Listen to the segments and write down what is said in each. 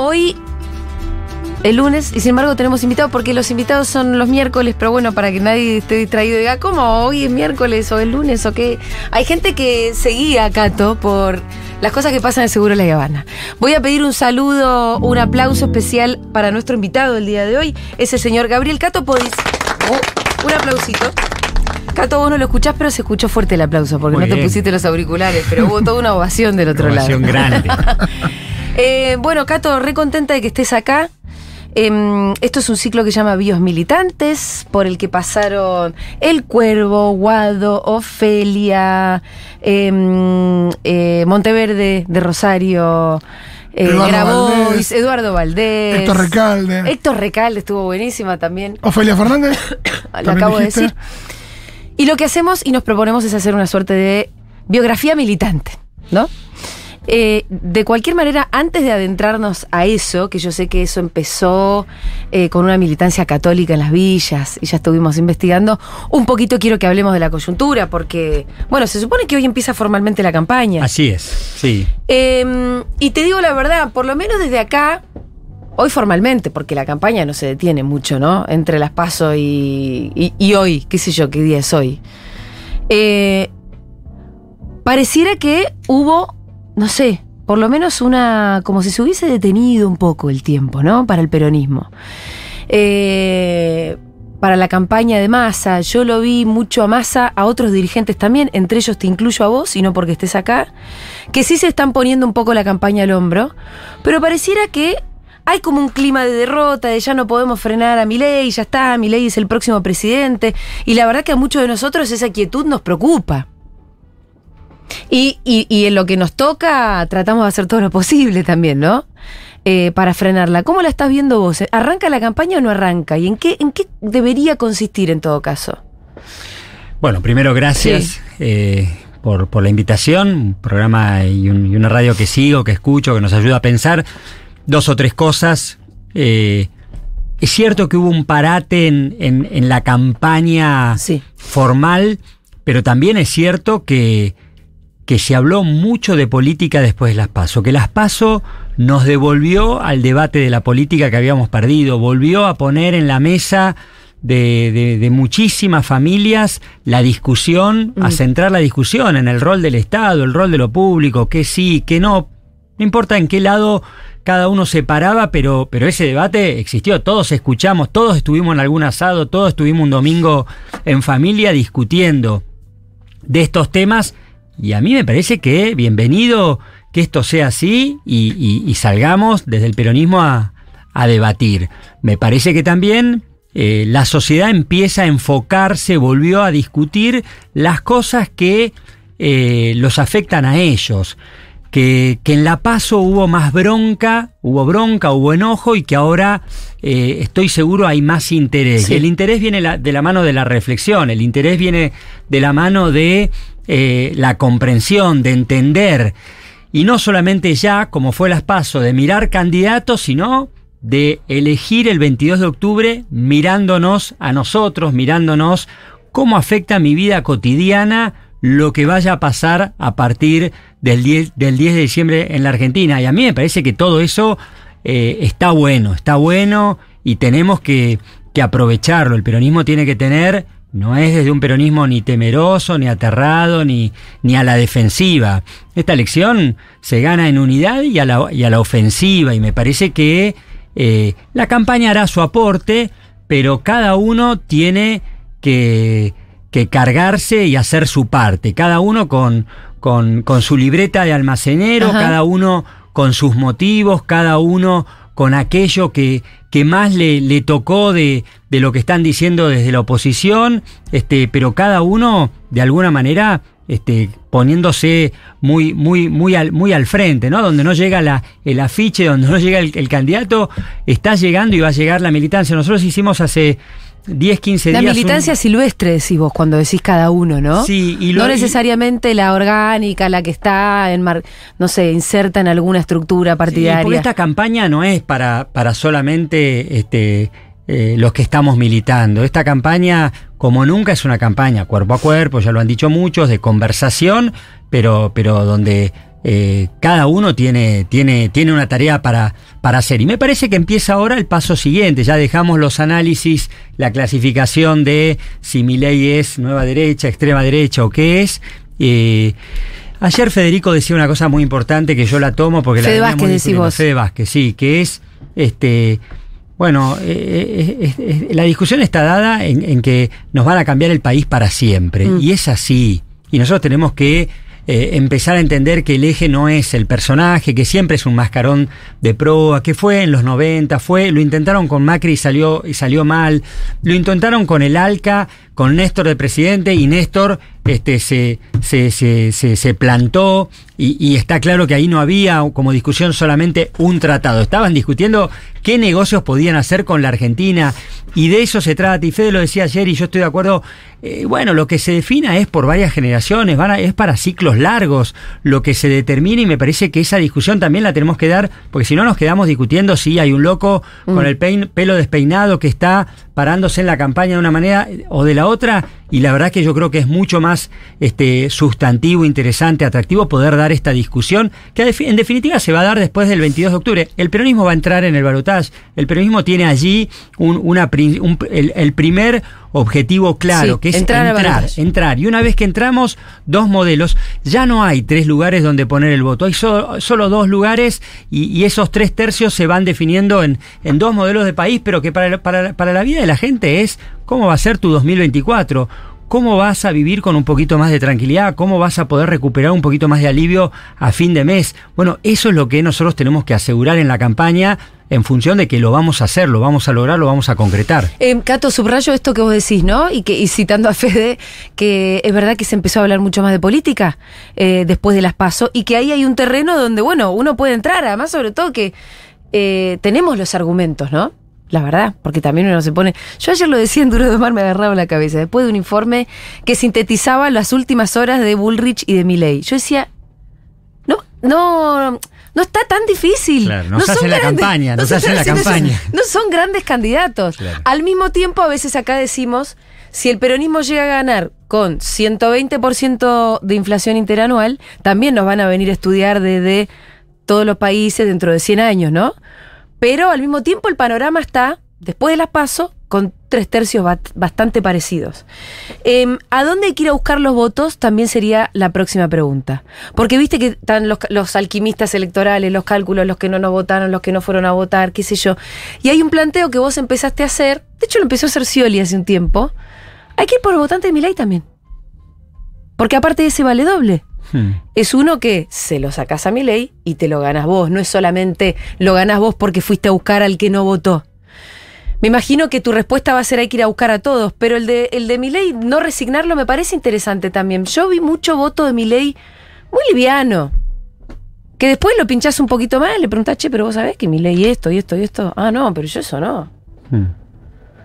hoy el lunes y sin embargo tenemos invitados porque los invitados son los miércoles, pero bueno, para que nadie esté distraído y diga, ¿cómo hoy es miércoles o es lunes o qué? Hay gente que seguía a Cato por las cosas que pasan en Seguro La Habana. Voy a pedir un saludo, un aplauso especial para nuestro invitado del día de hoy, es el señor Gabriel Cato Podis. Oh, un aplausito. Cato, vos no lo escuchás, pero se escuchó fuerte el aplauso porque Muy no te pusiste los auriculares, pero hubo toda una ovación del otro Ovación lado. grande. Eh, bueno, Cato, re contenta de que estés acá. Em, esto es un ciclo que se llama Bios Militantes, por el que pasaron El Cuervo, Guado, Ofelia, em, eh, Monteverde de Rosario, eh, Eduardo Grabois, Valdés. Eduardo Valdés. Héctor Recalde. Héctor Recalde estuvo buenísima también. Ofelia Fernández. Lo acabo de decir. Y lo que hacemos y nos proponemos es hacer una suerte de biografía militante, ¿no? Eh, de cualquier manera, antes de adentrarnos a eso, que yo sé que eso empezó eh, con una militancia católica en las villas y ya estuvimos investigando, un poquito quiero que hablemos de la coyuntura, porque, bueno, se supone que hoy empieza formalmente la campaña. Así es, sí. Eh, y te digo la verdad, por lo menos desde acá, hoy formalmente, porque la campaña no se detiene mucho, ¿no? Entre las paso y, y- y hoy, qué sé yo, qué día es hoy. Eh, pareciera que hubo, no sé, por lo menos una, como si se hubiese detenido un poco el tiempo, ¿no? Para el peronismo. Eh, para la campaña de Massa, yo lo vi mucho a Massa, a otros dirigentes también, entre ellos te incluyo a vos, y no porque estés acá, que sí se están poniendo un poco la campaña al hombro, pero pareciera que hay como un clima de derrota, de ya no podemos frenar a Milei, ya está, Milei es el próximo presidente, y la verdad que a muchos de nosotros esa quietud nos preocupa. Y, y- y en lo que nos toca, tratamos de hacer todo lo posible también, ¿no? Eh, para frenarla. ¿Cómo la estás viendo vos? ¿Arranca la campaña o no arranca? ¿Y en qué, en qué debería consistir en todo caso? Bueno, primero gracias eh, por, por la invitación, un programa y, un- y una radio que sigo, que escucho, que nos ayuda a pensar dos o tres cosas. Eh, es cierto que hubo un parate en, en- en la campaña Sí. formal, pero también es cierto que, que se habló mucho de política después de las PASO, que las PASO nos devolvió al debate de la política que habíamos perdido, volvió a poner en la mesa de, de- de muchísimas familias la discusión, a Mm. centrar la discusión en el rol del Estado, el rol de lo público, que sí, que no, no importa en qué lado cada uno se paraba, pero, pero ese debate existió, todos escuchamos, todos estuvimos en algún asado, todos estuvimos un domingo en familia discutiendo de estos temas y a mí me parece que bienvenido que esto sea así y, y- y salgamos desde el peronismo a, a debatir. Me parece que también eh, la sociedad empieza a enfocarse, volvió a discutir las cosas que eh, los afectan a ellos. Que, que en La Paso hubo más bronca, hubo bronca, hubo enojo y que ahora eh, estoy seguro hay más interés. Sí. El interés viene la- de la mano de la reflexión, el interés viene de la mano de eh, la comprensión, de entender. Y no solamente ya, como fue las paso, de mirar candidatos, sino de elegir el 22 de octubre mirándonos a nosotros, mirándonos cómo afecta mi vida cotidiana lo que vaya a pasar a partir del 10, del 10 de diciembre en la Argentina. Y a mí me parece que todo eso eh, está bueno, está bueno y tenemos que, que aprovecharlo. El peronismo tiene que tener, no es desde un peronismo ni temeroso, ni aterrado, ni, ni a la defensiva. Esta elección se gana en unidad y a la, y a la ofensiva y me parece que eh, la campaña hará su aporte, pero cada uno tiene que, que cargarse y hacer su parte, cada uno con, con, con su libreta de almacenero, Ajá. cada uno con sus motivos, cada uno con aquello que, que más le, le tocó de, de lo que están diciendo desde la oposición, este, pero cada uno de alguna manera este, poniéndose muy, muy, muy, al, muy al frente, ¿no? Donde no llega la, el afiche, donde no llega el, el candidato, está llegando y va a llegar la militancia. Nosotros hicimos hace 10, 15 La días. un- militancia silvestre, decís vos, cuando decís cada uno, ¿no? Sí, y lo- no y- necesariamente la orgánica, la que está, en mar- no sé, inserta en alguna estructura Sí, partidaria. porque esta campaña no es para, para solamente este, eh, los que estamos militando. Esta campaña, como nunca, es una campaña cuerpo a cuerpo, ya lo han dicho muchos, de conversación, pero, pero donde eh, cada uno tiene, tiene, tiene una tarea para, para hacer. Y me parece que empieza ahora el paso siguiente. Ya dejamos los análisis, la clasificación de si mi ley es nueva derecha, extrema derecha o qué es. Eh, ayer Federico decía una cosa muy importante que yo la tomo porque Fede la Vázquez, decís vos. Fede Vázquez, sí, que es este. Bueno, eh, la discusión está dada en, en, que nos van a cambiar el país para siempre. Mm. Y es así. Y nosotros tenemos que eh, empezar a entender que el eje no es el personaje, que siempre es un mascarón de proa, que fue en los 90, fue, lo intentaron con Macri y salió, y salió mal, lo intentaron con el ALCA, con Néstor de presidente, y Néstor este, se, se, se, se plantó, y, y, está claro que ahí no había como discusión solamente un tratado, estaban discutiendo qué negocios podían hacer con la Argentina, y de eso se trata, y Fede lo decía ayer, y yo estoy de acuerdo, eh, bueno, lo que se defina es por varias generaciones, van a, es para ciclos largos, lo que se determina, y me parece que esa discusión también la tenemos que dar, porque si no nos quedamos discutiendo si hay un loco mm. con el pein, pelo despeinado que está parándose en la campaña de una manera o de la otra, y la verdad que yo creo que es mucho más este, sustantivo, interesante, atractivo poder dar esta discusión, que en definitiva se va a dar después del 22 de octubre. El peronismo va a entrar en el balotaje, el peronismo tiene allí un, una, un, el, el, primer objetivo claro, sí, que es entrar, entrar, entrar, Y una vez que entramos, dos modelos, ya no hay tres lugares donde poner el voto, hay so, solo dos lugares y, y, esos tres tercios se van definiendo en, en dos modelos de país, pero que para, para, para la vida de la gente es cómo va a ser tu 2024 cómo vas a vivir con un poquito más de tranquilidad, cómo vas a poder recuperar un poquito más de alivio a fin de mes. Bueno, eso es lo que nosotros tenemos que asegurar en la campaña en función de que lo vamos a hacer, lo vamos a lograr, lo vamos a concretar. Eh, Cato, subrayo esto que vos decís, ¿no? Y, que, y citando a Fede, que es verdad que se empezó a hablar mucho más de política eh, después de las PASO y que ahí hay un terreno donde, bueno, uno puede entrar, además sobre todo que eh, tenemos los argumentos, ¿no? La verdad, porque también uno se pone. Yo ayer lo decía en Duro de Mar, me agarraba la cabeza, después de un informe que sintetizaba las últimas horas de Bullrich y de Milley. Yo decía, no, no, no está tan difícil. Claro, no, no se hace la grandes, campaña, no, no se hace la campaña. No son grandes candidatos. Claro. Al mismo tiempo, a veces acá decimos, si el peronismo llega a ganar con 120% de inflación interanual, también nos van a venir a estudiar desde todos los países dentro de 100 años, ¿no? Pero al mismo tiempo el panorama está, después de las pasos, con tres tercios bastante parecidos. Eh, ¿A dónde hay que ir a buscar los votos? También sería la próxima pregunta. Porque viste que están los, los, alquimistas electorales, los cálculos, los que no nos votaron, los que no fueron a votar, qué sé yo. Y hay un planteo que vos empezaste a hacer, de hecho lo empezó a hacer Scioli hace un tiempo. Hay que ir por el votante de Milay también. Porque aparte de ese vale doble. Hmm. Es uno que se lo sacas a mi ley y te lo ganas vos. No es solamente lo ganas vos porque fuiste a buscar al que no votó. Me imagino que tu respuesta va a ser hay que ir a buscar a todos, pero el de, el de mi ley, no resignarlo, me parece interesante también. Yo vi mucho voto de mi ley muy liviano. Que después lo pinchás un poquito más, le preguntás, che, pero vos sabés que mi ley esto y esto y esto. Ah, no, pero yo eso no. Hmm.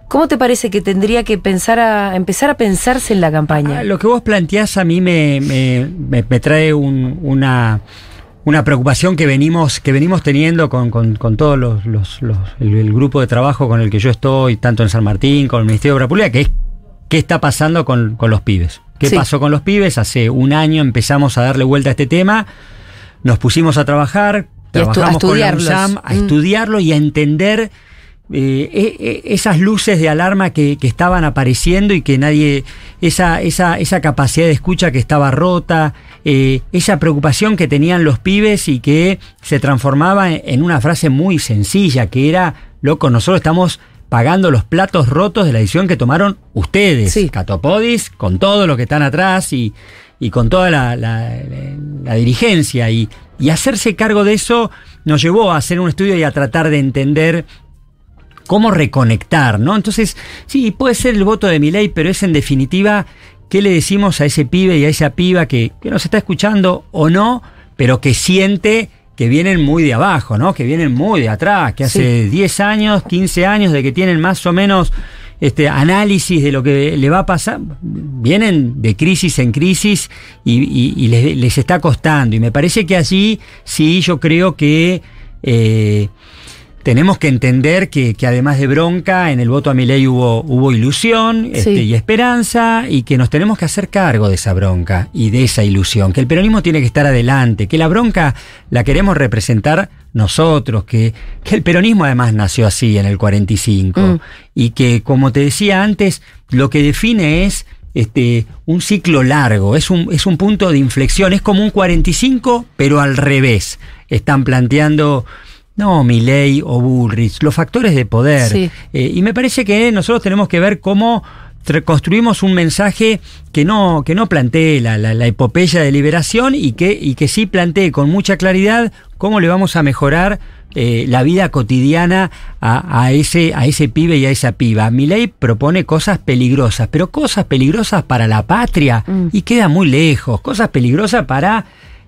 ¿Cómo te parece que tendría que pensar a, empezar a pensarse en la campaña? Ah, lo que vos planteás a mí me, me, me, me trae un, una, una preocupación que venimos, que venimos teniendo con, con, con todos los, los, los el, el, grupo de trabajo con el que yo estoy, tanto en San Martín, con el Ministerio de Obra Pública, que es qué está pasando con, con los pibes. ¿Qué sí. pasó con los pibes? Hace un año empezamos a darle vuelta a este tema, nos pusimos a trabajar, trabajamos con la USAM, a mm. estudiarlo y a entender eh, esas luces de alarma que, que, estaban apareciendo y que nadie, esa, esa, esa capacidad de escucha que estaba rota, eh, esa preocupación que tenían los pibes y que se transformaba en una frase muy sencilla, que era, loco, nosotros estamos pagando los platos rotos de la decisión que tomaron ustedes, sí. Catopodis, con todo lo que están atrás y, y con toda la, la, la dirigencia. Y, y hacerse cargo de eso nos llevó a hacer un estudio y a tratar de entender cómo reconectar, ¿no? Entonces, sí, puede ser el voto de mi ley, pero es en definitiva qué le decimos a ese pibe y a esa piba que, que nos está escuchando o no, pero que siente que vienen muy de abajo, ¿no? Que vienen muy de atrás, que hace sí. 10 años, 15 años de que tienen más o menos este análisis de lo que le va a pasar, vienen de crisis en crisis y, y, y les, les, está costando. Y me parece que allí sí yo creo que eh, tenemos que entender que, que, además de bronca, en el voto a mi ley hubo, hubo ilusión este, y esperanza y que nos tenemos que hacer cargo de esa bronca y de esa ilusión, que el peronismo tiene que estar adelante, que la bronca la queremos representar nosotros, que, que el peronismo además nació así en el 45 mm. y que, como te decía antes, lo que define es este, un ciclo largo, es un, es un punto de inflexión, es como un 45, pero al revés. Están planteando no, Milley o Bullrich, los factores de poder. Eh, y me parece que nosotros tenemos que ver cómo construimos un mensaje que no, que no plantee la, la, epopeya de liberación y que, y que sí plantee con mucha claridad cómo le vamos a mejorar eh, la vida cotidiana a, ese, a ese pibe y a esa piba. Milei propone cosas peligrosas, pero cosas peligrosas para la patria mm. y queda muy lejos, cosas peligrosas para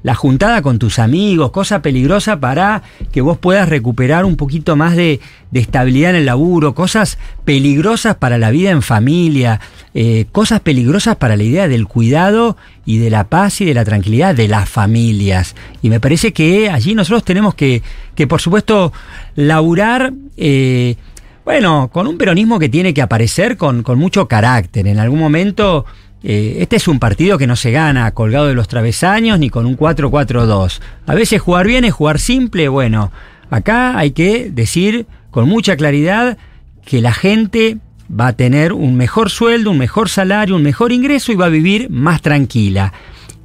la juntada con tus amigos, cosa peligrosa para que vos puedas recuperar un poquito más de, estabilidad en el laburo, cosas peligrosas para la vida en familia, eh, cosas peligrosas para la idea del cuidado y de la paz y de la tranquilidad de las familias. Y me parece que allí nosotros tenemos que, que por supuesto, laburar... Eh, bueno, con un peronismo que tiene que aparecer con, con mucho carácter. En algún momento eh, este es un partido que no se gana colgado de los travesaños ni con un 4-4-2. A veces jugar bien es jugar simple. Bueno, acá hay que decir con mucha claridad que la gente va a tener un mejor sueldo, un mejor salario, un mejor ingreso y va a vivir más tranquila.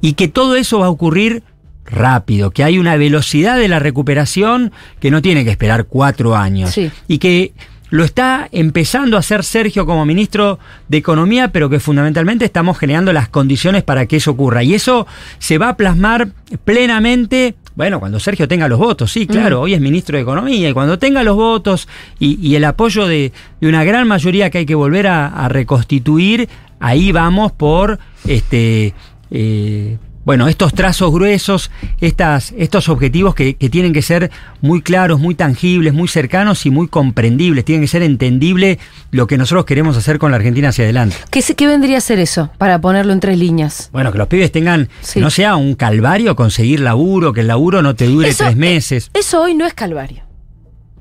Y que todo eso va a ocurrir rápido, que hay una velocidad de la recuperación que no tiene que esperar cuatro años. Y que lo está empezando a hacer Sergio como ministro de Economía, pero que fundamentalmente estamos generando las condiciones para que eso ocurra. Y eso se va a plasmar plenamente bueno, cuando Sergio tenga los votos, sí, claro, hoy es ministro de Economía, y cuando tenga los votos y, el apoyo de, una gran mayoría que hay que volver a, reconstituir, ahí vamos por este eh, bueno, estos trazos gruesos, estas, estos objetivos que, tienen que ser muy claros, muy tangibles, muy cercanos y muy comprendibles, tienen que ser entendible lo que nosotros queremos hacer con la Argentina hacia adelante. ¿Qué, qué vendría a ser eso, para ponerlo en tres líneas? Bueno, que los pibes tengan, no sea un calvario conseguir laburo, que el laburo no te dure tres meses. eso hoy no es calvario,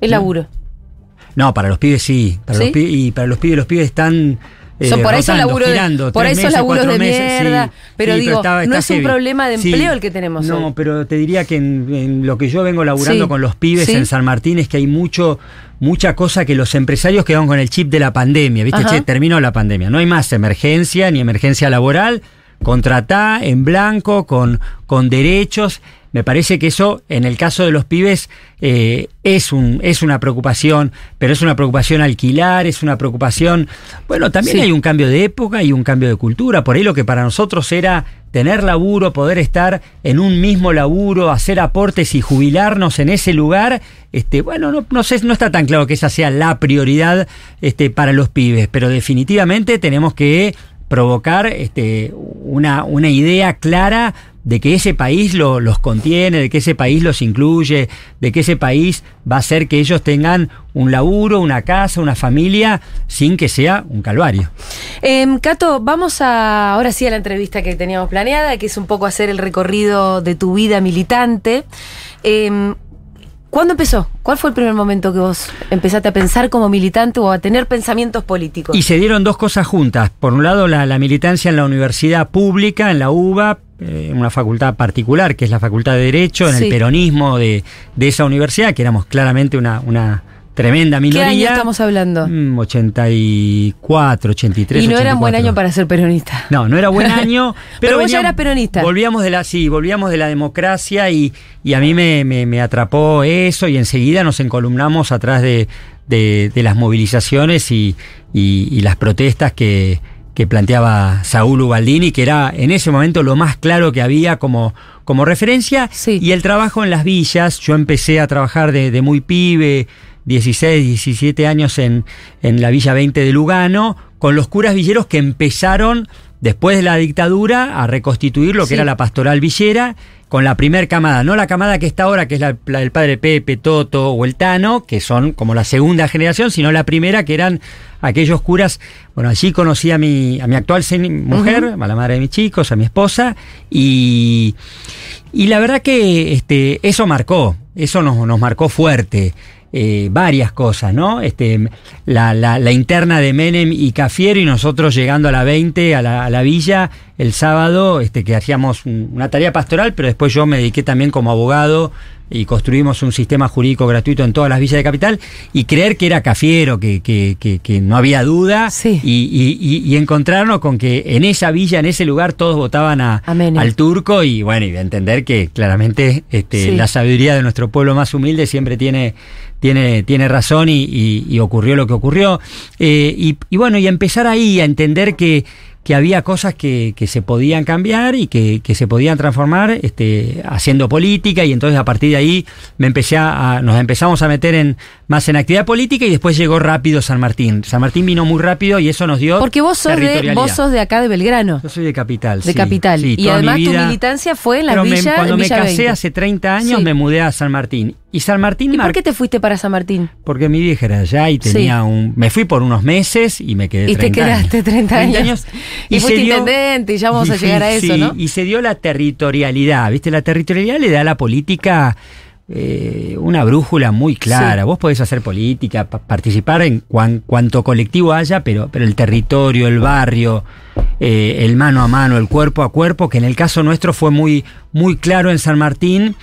es laburo. No, para los pibes sí, para Los pibes, y para los pibes, los pibes están son por eso laburo de, por eso laburos de mierda. pero digo, no es un problema de empleo el que tenemos. No, pero te diría que en, lo que yo vengo laburando con los pibes en San Martín es que hay mucho mucha cosa que los empresarios quedan con el chip de la pandemia, ¿viste? Che, terminó la pandemia, no hay más emergencia ni emergencia laboral, contratá en blanco con con derechos me parece que eso, en el caso de los pibes, eh, es, un, es una preocupación, pero es una preocupación alquilar, es una preocupación. Bueno, también hay un cambio de época y un cambio de cultura. Por ahí lo que para nosotros era tener laburo, poder estar en un mismo laburo, hacer aportes y jubilarnos en ese lugar, este, bueno, no, no, sé, no está tan claro que esa sea la prioridad este, para los pibes, pero definitivamente tenemos que provocar este, una, una idea clara de que ese país los contiene, de que ese país los incluye, de que ese país va a hacer que ellos tengan un laburo, una casa, una familia, sin que sea un calvario. Eh, Cato, vamos a ahora sí a la entrevista que teníamos planeada, que es un poco hacer el recorrido de tu vida militante. Em, ¿Cuándo empezó? ¿Cuál fue el primer momento que vos empezaste a pensar como militante o a tener pensamientos políticos? Y se dieron dos cosas juntas. Por un lado, la, militancia en la universidad pública, en la UBA, eh, una facultad particular, que es la Facultad de Derecho, en el peronismo de, esa universidad, que éramos claramente una, una tremenda minoría. ¿Qué año estamos hablando? 84, 83. Y no era un buen año para ser peronista. No, no era buen año. pero, vos ya eras peronista. Volvíamos de la, sí, volvíamos de la democracia y, y a mí me, me, atrapó eso y enseguida nos encolumnamos atrás de, de, las movilizaciones y, y, las protestas que, que planteaba Saúl Ubaldini, que era en ese momento lo más claro que había como, como referencia. Y el trabajo en las villas, yo empecé a trabajar de, de muy pibe, 16, 17 años en, en la Villa 20 de Lugano, con los curas villeros que empezaron después de la dictadura a reconstituir lo que era la pastoral villera con la primer camada, no la camada que está ahora, que es la, del padre Pepe, Toto o el Tano, que son como la segunda generación, sino la primera, que eran aquellos curas. Bueno, allí conocí a mi, a mi actual mujer, a la madre de mis chicos, a mi esposa, y, y la verdad que este, eso marcó, eso nos, nos marcó fuerte. Eh, varias cosas, ¿no? Este, la, la, la, interna de Menem y Cafiero y nosotros llegando a la 20, a la, a la villa, el sábado, este, que hacíamos una tarea pastoral, pero después yo me dediqué también como abogado y construimos un sistema jurídico gratuito en todas las villas de capital y creer que era Cafiero, que, que, que, que no había duda Sí. y, y, y, encontrarnos con que en esa villa, en ese lugar, todos votaban a, al turco y bueno, y entender que claramente este, Sí. la sabiduría de nuestro pueblo más humilde siempre tiene, tiene, tiene razón y, y- y ocurrió lo que ocurrió. Eh, y, y bueno, y empezar ahí a entender que, que había cosas que, que se podían cambiar y que, que se podían transformar este, haciendo política y entonces a partir de ahí me empecé a, nos empezamos a meter en, más en actividad política y después llegó rápido San Martín. San Martín vino muy rápido y eso nos dio Porque vos sos, de, vos sos de acá de Belgrano, Yo soy de Capital. de sí, Capital. sí, y además tu militancia fue en la pero me- villa, cuando en me Villa casé 20. hace 30 años Sí. me mudé a San Martín. Y San Martín ¿Y por qué te fuiste para San Martín? porque mi vieja era allá y tenía Sí. un... Me fui por unos meses y me quedé Y te 30 quedaste años. 30 años. Y fuiste intendente, y ya vamos a llegar a eso, ¿no? Y se dio la territorialidad, ¿viste? La territorialidad le da a la política eh, una brújula muy clara. Sí. Vos podés hacer política, pa- participar en cuan- cuanto colectivo haya, pero, pero el territorio, el barrio, eh, el mano a mano, el cuerpo a cuerpo, que en el caso nuestro fue muy, muy claro en San Martín,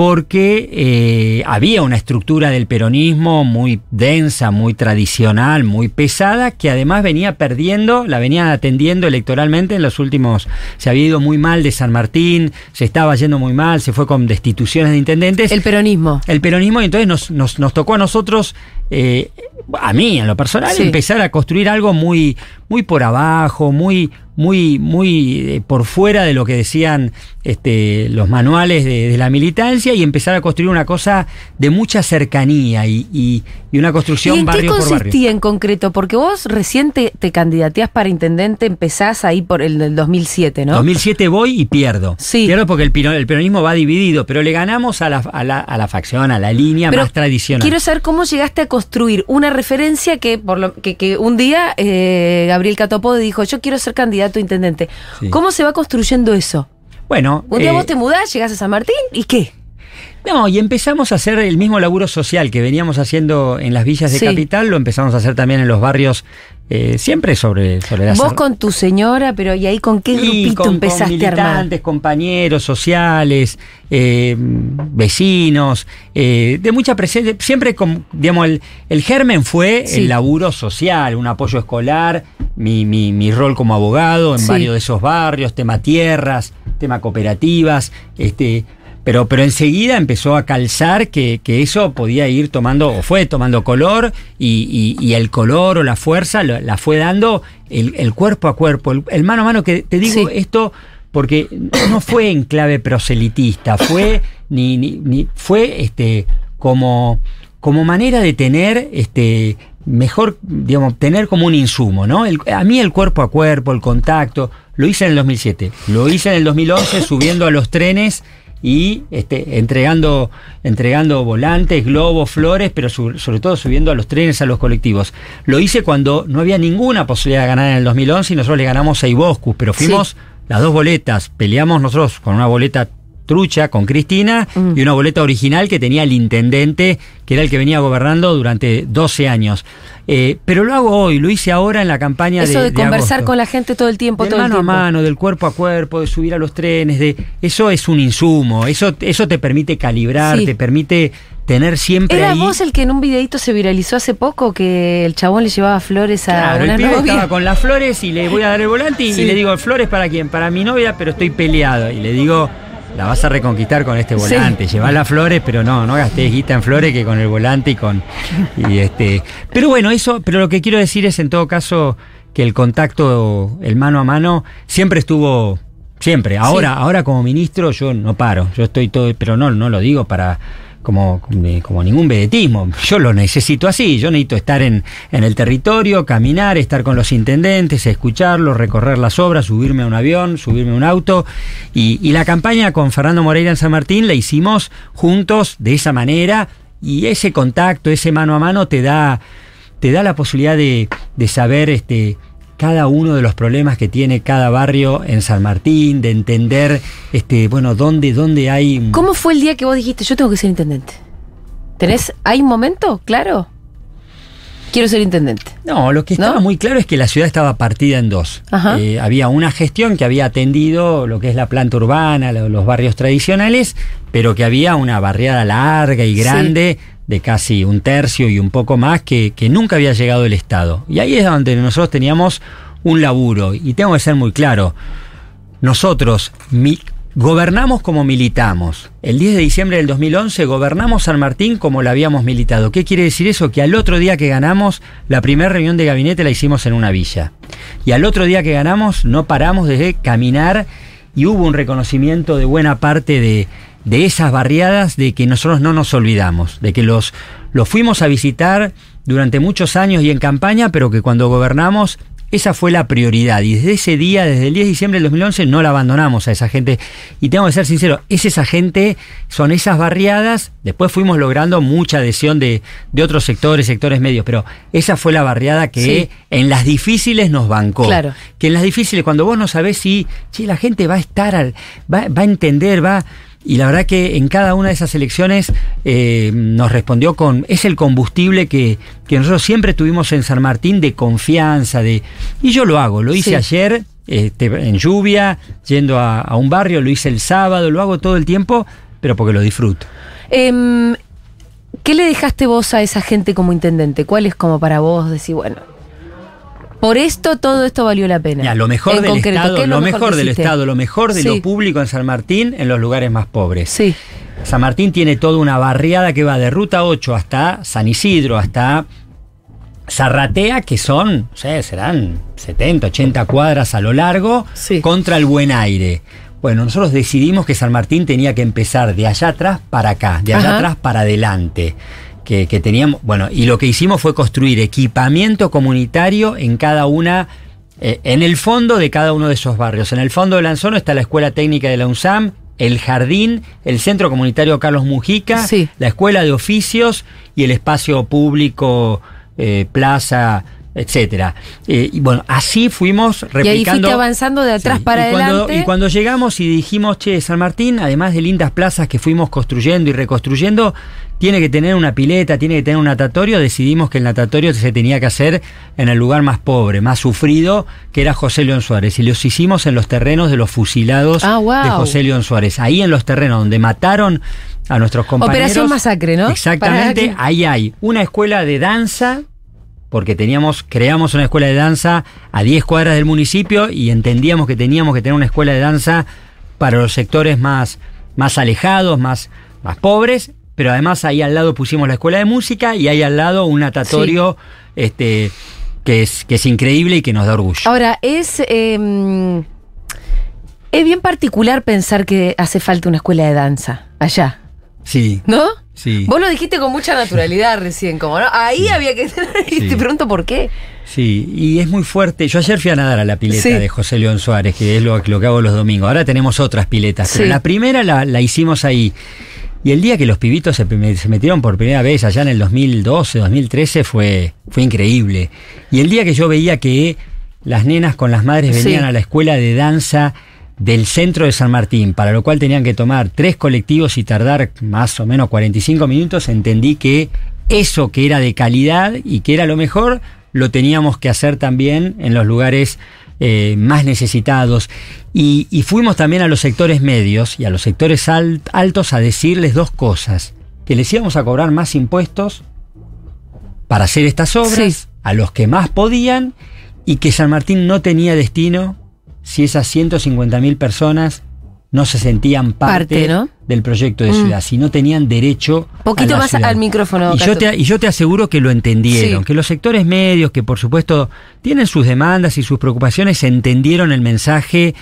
porque eh, había una estructura del peronismo muy densa, muy tradicional, muy pesada, que además venía perdiendo, la venían atendiendo electoralmente en los últimos, se había ido muy mal de San Martín, se estaba yendo muy mal, se fue con destituciones de intendentes. El peronismo. El peronismo, y entonces nos, nos, nos tocó a nosotros, eh, a mí en lo personal, Sí. empezar a construir algo muy, muy por abajo, muy, muy, muy eh, por fuera de lo que decían este, los manuales de, de la militancia y empezar a construir una cosa de mucha cercanía y, y- y una ¿Y construcción en qué barrio por barrio. consistía en concreto? Porque vos recién te, te candidateás para intendente, empezás ahí por el del 2007, ¿no? 2007 voy y pierdo. Sí. Pierdo porque el, el peronismo va dividido, pero le ganamos a la, a la, a la facción, a la línea Pero más tradicional. Quiero saber cómo llegaste a construir una referencia que por lo que, que un día eh, Gabriel Catopode dijo, yo quiero ser candidato a intendente. Sí. ¿Cómo se va construyendo eso? Bueno, Un día eh, vos te mudás, llegás a San Martín y qué? No, y empezamos a hacer el mismo laburo social que veníamos haciendo en las villas de Sí. capital, lo empezamos a hacer también en los barrios, eh, siempre sobre, sobre la Vos con tu señora, pero ¿y ahí con qué y grupito con, empezaste con a armar? militantes, compañeros sociales, eh, vecinos, eh, de mucha presencia, siempre con, digamos, el, el germen fue Sí. el laburo social, un apoyo escolar, mi, mi, mi rol como abogado en Sí. varios de esos barrios, tema tierras, tema cooperativas, este, pero, pero enseguida empezó a calzar que, que eso podía ir tomando, o fue tomando color, y, y- y el color o la fuerza la fue dando el, el cuerpo a cuerpo, el, el mano a mano, que te digo Sí. esto porque no fue en clave proselitista, fue ni, ni, ni- fue este como, como manera de tener este mejor, digamos, tener como un insumo, ¿no? El- a mí el cuerpo a cuerpo, el contacto, lo hice en el 2007, lo hice en el 2011 subiendo a los trenes y este, entregando, entregando volantes, globos, flores, pero su- sobre todo subiendo a los trenes, a los colectivos. Lo hice cuando no había ninguna posibilidad de ganar en el 2011 y nosotros le ganamos a Iboscus, pero fuimos las dos boletas, peleamos nosotros con una boleta trucha con Cristina Mm. y una boleta original que tenía el intendente, que era el que venía gobernando durante 12 años. Eh, pero lo hago hoy, lo hice ahora en la campaña Eso de, de conversar agosto. con la gente todo el tiempo, todo el mano a mano, del cuerpo a cuerpo, de subir a los trenes, de eso es un insumo, eso, eso te permite calibrar, Sí. te permite tener siempre ¿Era ahí. vos el que en un videito se viralizó hace poco que el chabón le llevaba flores a Claro, una el pibe novia? estaba con las flores y le voy a dar el volante y, Sí. y le digo, ¿flores para quién? Para mi novia, pero estoy peleado. Y le digo, la vas a reconquistar con este Sí. volante. Llevá las flores, pero no, no gastés guita en flores que con el volante y con. Y este. Pero bueno, eso, pero lo que quiero decir es en todo caso que el contacto, el mano a mano, siempre estuvo. Siempre. Ahora, ahora como ministro, yo no paro. Yo estoy todo. Pero no, no lo digo para como, como ningún vedetismo. Yo lo necesito así. Yo necesito estar en, en el territorio, caminar, estar con los intendentes, escucharlos, recorrer las obras, subirme a un avión, subirme a un auto. Y, y la campaña con Fernando Moreira en San Martín la hicimos juntos de esa manera. Y ese contacto, ese mano a mano te da, te da la posibilidad de, de saber este, cada uno de los problemas que tiene cada barrio en San Martín, de entender este, bueno, dónde, dónde hay. ¿Cómo fue el día que vos dijiste, yo tengo que ser intendente? ¿Tenés, hay un momento, claro? Quiero ser intendente. No, lo que estaba ¿No? muy claro es que la ciudad estaba partida en dos. Eh, había una gestión que había atendido lo que es la planta urbana, lo- los barrios tradicionales, pero que había una barriada larga y Sí. grande de casi un tercio y un poco más que, que nunca había llegado el Estado. Y ahí es donde nosotros teníamos un laburo. Y tengo que ser muy claro, nosotros mi- gobernamos como militamos. El 10 de diciembre del 2011 gobernamos San Martín como lo habíamos militado. ¿Qué quiere decir eso? Que al otro día que ganamos, la primera reunión de gabinete la hicimos en una villa. Y al otro día que ganamos, no paramos de caminar y hubo un reconocimiento de buena parte de, de esas barriadas de que nosotros no nos olvidamos, de que los, los fuimos a visitar durante muchos años y en campaña, pero que cuando gobernamos esa fue la prioridad y desde ese día, desde el 10 de diciembre del 2011, no la abandonamos a esa gente. Y tengo que ser sincero, es esa gente, son esas barriadas, después fuimos logrando mucha adhesión de, de otros sectores, sectores medios, pero esa fue la barriada que Sí. en las difíciles nos bancó. Claro. Que en las difíciles, cuando vos no sabés si, si la gente va a estar, al- va, va a entender, va... Y la verdad que en cada una de esas elecciones eh, nos respondió con, es el combustible que, que nosotros siempre tuvimos en San Martín de confianza, de... Y yo lo hago, lo hice Sí. ayer este, en lluvia, yendo a, a un barrio, lo hice el sábado, lo hago todo el tiempo, pero porque lo disfruto. Em, ¿Qué le dejaste vos a esa gente como intendente? ¿Cuál es como para vos decir, bueno, por esto todo esto valió la pena? Ya, lo mejor En del concreto, Estado, ¿qué es lo mejor del? Estado, lo mejor de Sí. lo público en San Martín en los lugares más pobres. Sí, San Martín tiene toda una barriada que va de Ruta 8 hasta San Isidro, hasta Zarratea, que son, no sé, serán 70, 80 cuadras a lo largo, Sí. contra el buen aire. Bueno, nosotros decidimos que San Martín tenía que empezar de allá atrás para acá, de allá Ajá. atrás para adelante. Que, que teníamos, bueno, y lo que hicimos fue construir equipamiento comunitario en cada una, eh, en el fondo de cada uno de esos barrios. En el fondo de Lanzono está la Escuela Técnica de la UNSAM, el jardín, el Centro Comunitario Carlos Mujica, Sí. la Escuela de Oficios y el espacio público, eh, plaza, etcétera. Eh, y bueno, así fuimos y ahí replicando. fuiste avanzando de atrás Sí, para y cuando, adelante. y cuando llegamos y dijimos, che, San Martín, además de lindas plazas que fuimos construyendo y reconstruyendo, tiene que tener una pileta, tiene que tener un natatorio, decidimos que el natatorio se tenía que hacer en el lugar más pobre, más sufrido, que era José León Suárez. Y los hicimos en los terrenos de los fusilados Ah, wow. de José León Suárez. Ahí en los terrenos donde mataron a nuestros compañeros. Operación Masacre, ¿no? Exactamente, ahí hay una escuela de danza porque teníamos, creamos una escuela de danza a 10 cuadras del municipio y entendíamos que teníamos que tener una escuela de danza para los sectores más, más alejados, más, más pobres, pero además ahí al lado pusimos la escuela de música y ahí al lado un natatorio este, que, es, que es increíble y que nos da orgullo. Ahora, es. em, es bien particular pensar que hace falta una escuela de danza allá, Sí, ¿no? sí. Vos lo dijiste con mucha naturalidad recién, como, ¿no? Ahí había que tener. Y Sí. te pregunto por qué. Sí, y es muy fuerte. Yo ayer fui a nadar a la pileta Sí. de José León Suárez, que es lo, lo que hago los domingos. Ahora tenemos otras piletas, pero la primera la, la hicimos ahí. Y el día que los pibitos se, me- se metieron por primera vez, allá en el 2012, 2013, fue, fue increíble. Y el día que yo veía que las nenas con las madres Sí. venían a la escuela de danza del centro de San Martín, para lo cual tenían que tomar tres colectivos y tardar más o menos 45 minutos, entendí que eso que era de calidad y que era lo mejor, lo teníamos que hacer también en los lugares eh, más necesitados. Y, y fuimos también a los sectores medios y a los sectores al- altos a decirles dos cosas, que les íbamos a cobrar más impuestos para hacer estas obras Sí. a los que más podían y que San Martín no tenía destino si esas 150.000 personas no se sentían parte, Parte, ¿no? del proyecto de Mm. ciudad, si no tenían derecho Poquito a la más ciudad. al micrófono, Y yo, te, y yo te aseguro que lo entendieron, Sí. que los sectores medios, que por supuesto tienen sus demandas y sus preocupaciones, entendieron el mensaje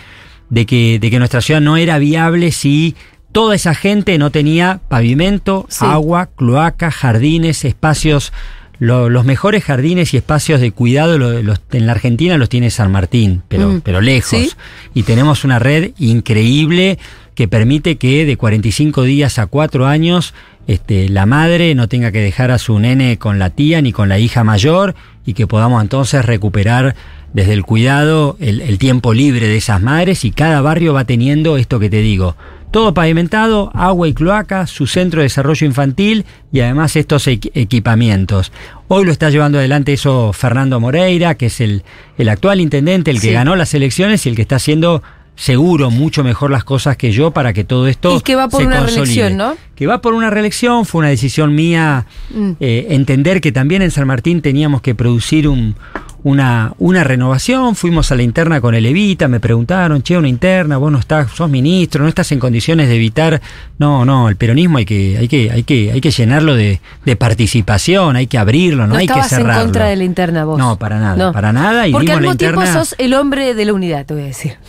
de que, de que nuestra ciudad no era viable si toda esa gente no tenía pavimento, Sí. agua, cloaca, jardines, espacios. Lo- los mejores jardines y espacios de cuidado lo- los- en la Argentina los tiene San Martín, pero, Mm. pero lejos. ¿Sí? Y tenemos una red increíble que permite que de 45 días a 4 años este, la madre no tenga que dejar a su nene con la tía ni con la hija mayor y que podamos entonces recuperar desde el cuidado el, el tiempo libre de esas madres y cada barrio va teniendo esto que te digo, todo pavimentado, agua y cloaca, su centro de desarrollo infantil y además estos equipamientos. Hoy lo está llevando adelante eso Fernando Moreira, que es el, el actual intendente, el que ganó las elecciones y el que está haciendo seguro mucho mejor las cosas que yo para que todo esto y que va por una reelección, ¿no? Que va por una reelección, fue una decisión mía mm. eh, entender que también en San Martín teníamos que producir un, una, una renovación, fuimos a la interna con el Evita, me preguntaron, che, una interna, vos no estás, sos ministro, no estás en condiciones de evitar. No, no, el peronismo hay que, hay que, hay que, hay que llenarlo de, participación, hay que abrirlo, no, hay que cerrarlo. en contra de la interna vos? No, para nada, para nada. Y Porque al mismo tiempo sos el hombre de la unidad, te voy a decir.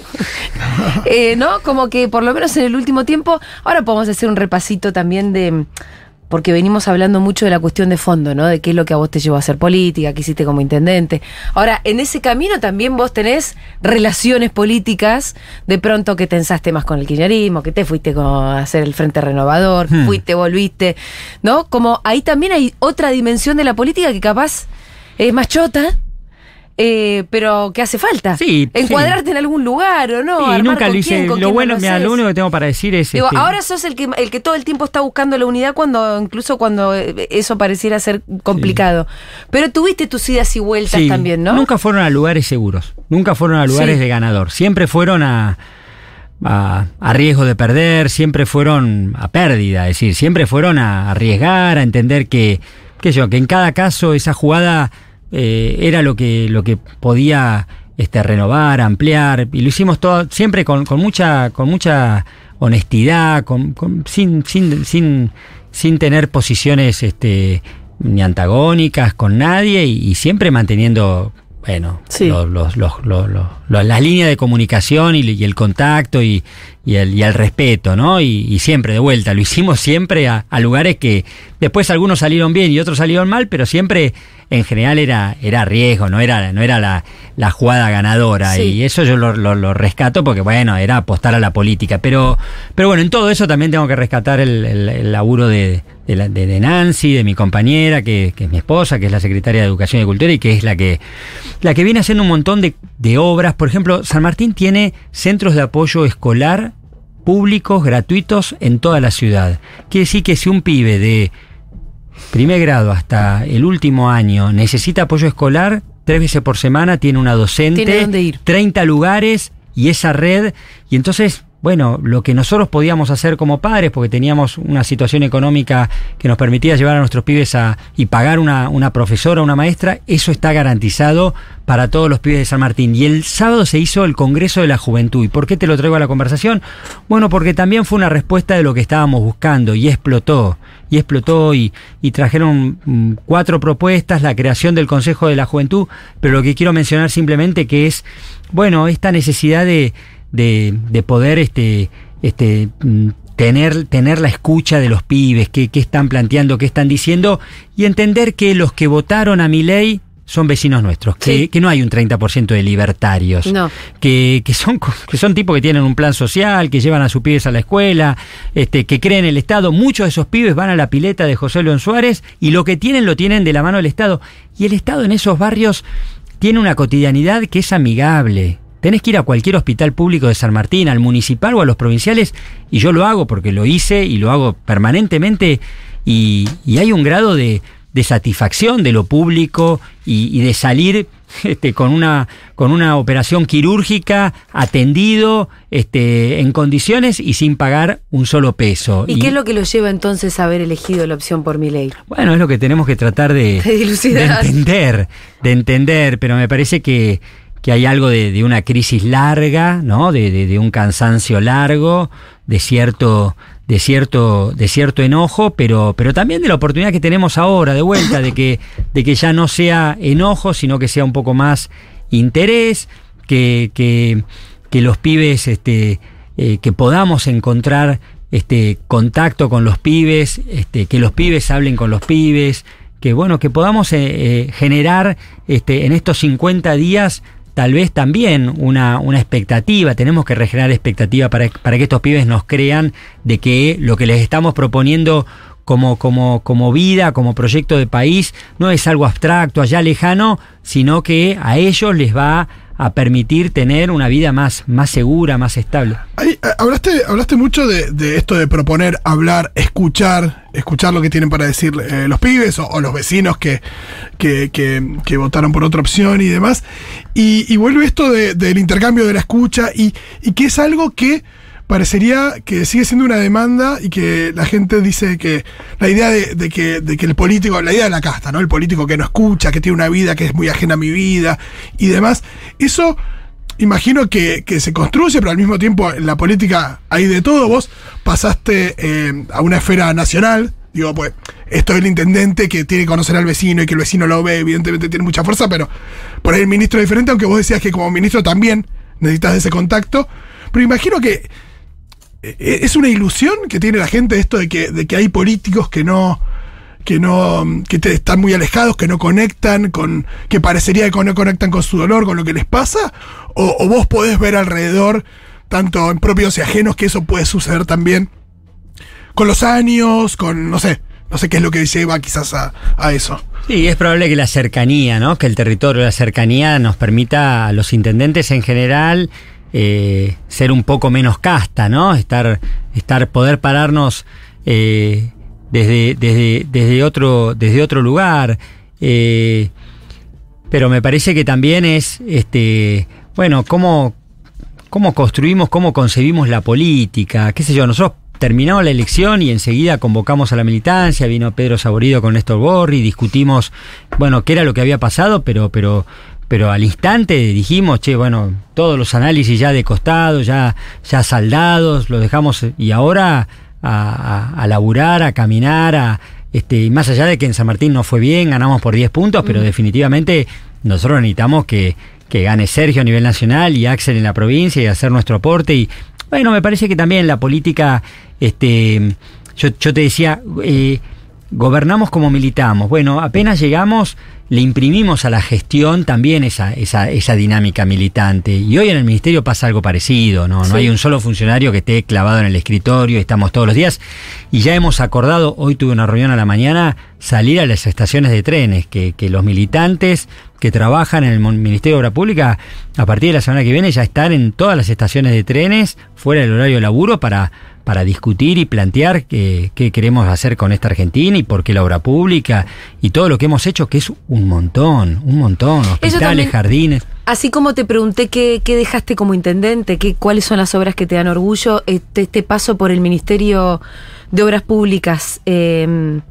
Eh, ¿No? Como que por lo menos en el último tiempo, ahora podemos hacer un repasito también de porque venimos hablando mucho de la cuestión de fondo, ¿no? De qué es lo que a vos te llevó a hacer política, qué hiciste como intendente. Ahora, en ese camino también vos tenés relaciones políticas, de pronto que tensaste más con el kirchnerismo, que te fuiste a hacer el Frente Renovador, hmm. fuiste, volviste, ¿no? Como ahí también hay otra dimensión de la política que capaz es más chota, eh, pero que hace falta. Sí, Encuadrarte en algún lugar o no. Y nunca lo hice. Lo bueno, mira, lo único que tengo para decir es. Digo, este, ahora sos el que, el que todo el tiempo está buscando la unidad cuando, incluso cuando eh, eso pareciera ser complicado. Pero tuviste tus idas y vueltas también, ¿no? Nunca fueron a lugares seguros. Nunca fueron a lugares de ganador. Siempre fueron a. A, riesgo de perder, siempre fueron a pérdida, es decir, siempre fueron a arriesgar, a entender que, que yo, que en cada caso esa jugada eh, era lo que, lo que podía este, renovar, ampliar, y lo hicimos todo siempre con, con mucha, con mucha honestidad, con, sin, sin, sin, sin tener posiciones este, ni antagónicas con nadie y, siempre manteniendo bueno, los, las líneas de comunicación y, el contacto y, el, el, respeto, ¿no? Y, siempre de vuelta, lo hicimos siempre a, lugares que después algunos salieron bien y otros salieron mal, pero siempre en general era, era riesgo, no era, no era la, la jugada ganadora. Y eso yo lo, lo, rescato porque, bueno, era apostar a la política. Pero, pero bueno, en todo eso también tengo que rescatar el, el, laburo de, de, de, Nancy, de mi compañera, que, que, es mi esposa, que es la secretaria de Educación y Cultura y que es la que, la que viene haciendo un montón de, de obras. Por ejemplo, San Martín tiene centros de apoyo escolar públicos, gratuitos en toda la ciudad. Quiere decir que si un pibe de primer grado hasta el último año necesita apoyo escolar, tres veces por semana tiene una docente, tiene dónde ir. 30 lugares y esa red, y entonces bueno, lo que nosotros podíamos hacer como padres, porque teníamos una situación económica que nos permitía llevar a nuestros pibes a, y pagar una, una profesora, una maestra, eso está garantizado para todos los pibes de San Martín. Y el sábado se hizo el Congreso de la Juventud. ¿Y por qué te lo traigo a la conversación? Bueno, porque también fue una respuesta de lo que estábamos buscando y explotó. Y explotó y, y trajeron mm, cuatro propuestas, la creación del Consejo de la Juventud, pero lo que quiero mencionar simplemente que es, bueno, esta necesidad de de, de poder este, este, mm, tener, tener la escucha de los pibes, qué, qué están planteando, qué están diciendo, y entender que los que votaron a mi ley son vecinos nuestros, que, que, no hay un 30% de libertarios, que, que, son, que son tipos que tienen un plan social, que llevan a sus pibes a la escuela, este, que creen en el Estado. Muchos de esos pibes van a la pileta de José León Suárez y lo que tienen lo tienen de la mano del Estado. Y el Estado en esos barrios tiene una cotidianidad que es amigable, Tenés que ir a cualquier hospital público de San Martín, al municipal o a los provinciales, y yo lo hago porque lo hice y lo hago permanentemente, y, hay un grado de, satisfacción de lo público y, de salir este, con, una, con una operación quirúrgica atendido este, en condiciones y sin pagar un solo peso. ¿Y, qué es lo que lo lleva entonces a haber elegido la opción por mi ley? Bueno, es lo que tenemos que tratar de, de entender, de entender, pero me parece que que hay algo de, una crisis larga, ¿no? De, un cansancio largo, de cierto, de cierto, de cierto enojo, pero, pero también de la oportunidad que tenemos ahora de vuelta, de que, de que ya no sea enojo, sino que sea un poco más interés, que, que, que los pibes, este, eh, que podamos encontrar este contacto con los pibes, este, que los pibes hablen con los pibes, que bueno, que podamos eh, eh, generar este, en estos 50 días tal vez también una, una expectativa, tenemos que regenerar expectativa para, para, que estos pibes nos crean de que lo que les estamos proponiendo como, como, como vida, como proyecto de país, no es algo abstracto, allá lejano, sino que a ellos les va permitir tener una vida más, más segura, más estable. Ahí, hablaste, hablaste mucho de, esto de proponer, hablar, escuchar, escuchar lo que tienen para decir eh, los pibes o, los vecinos que, que, que, votaron por otra opción y demás. Y, vuelve esto del intercambio de la escucha y, y que es algo que parecería que sigue siendo una demanda y que la gente dice que la idea de, que, de, que, el político, la idea de la casta, ¿no? El político que no escucha, que tiene una vida que es muy ajena a mi vida y demás, eso imagino que, se construye, pero al mismo tiempo en la política hay de todo. Vos pasaste eh, a una esfera nacional, digo, pues esto es el intendente que tiene que conocer al vecino y que el vecino lo ve, evidentemente tiene mucha fuerza, pero por ahí el ministro es diferente, aunque vos decías que como ministro también necesitas ese contacto. Pero imagino que es una ilusión que tiene la gente esto de que, de que hay políticos que no que no que están muy alejados, que no conectan con que parecería que no conectan con su dolor, con lo que les pasa, o, vos podés ver alrededor tanto en propios y ajenos que eso puede suceder también con los años, con no sé, no sé qué es lo que lleva quizás a, a eso. Sí, es probable que la cercanía, ¿no? Que el territorio, la cercanía nos permita a los intendentes en general eh, ser un poco menos casta, ¿no? Estar, estar poder pararnos eh, desde, desde, desde, otro, desde otro lugar. Eh, pero me parece que también es, este, bueno, cómo, cómo construimos, cómo concebimos la política, qué sé yo, nosotros terminamos la elección y enseguida convocamos a la militancia, vino Pedro Saborido con Néstor Borri, discutimos, bueno, qué era lo que había pasado, pero, pero pero al instante dijimos, che, bueno, todos los análisis ya de costado, ya, ya saldados, lo dejamos y ahora a, a, laburar, a caminar, a, este, y más allá de que en San Martín no fue bien, ganamos por 10 puntos, pero definitivamente nosotros necesitamos que, que gane Sergio a nivel nacional y Axel en la provincia y hacer nuestro aporte. Y bueno, me parece que también la política, este, yo, yo te decía, eh, gobernamos como militamos. Bueno, apenas llegamos le imprimimos a la gestión también esa, esa, esa, dinámica militante. Y hoy en el ministerio pasa algo parecido, ¿no? No hay un solo funcionario que esté clavado en el escritorio, estamos todos los días. Y ya hemos acordado, hoy tuve una reunión a la mañana, salir a las estaciones de trenes, que, que los militantes que trabajan en el Ministerio de Obra Pública, a partir de la semana que viene ya están en todas las estaciones de trenes, fuera del horario de laburo, para para discutir y plantear qué, queremos hacer con esta Argentina y por qué la obra pública y todo lo que hemos hecho, que es un montón, un montón, hospitales, jardines. Así como te pregunté qué, dejaste como intendente, qué, cuáles son las obras que te dan orgullo, este, este paso por el Ministerio de Obras Públicas, em,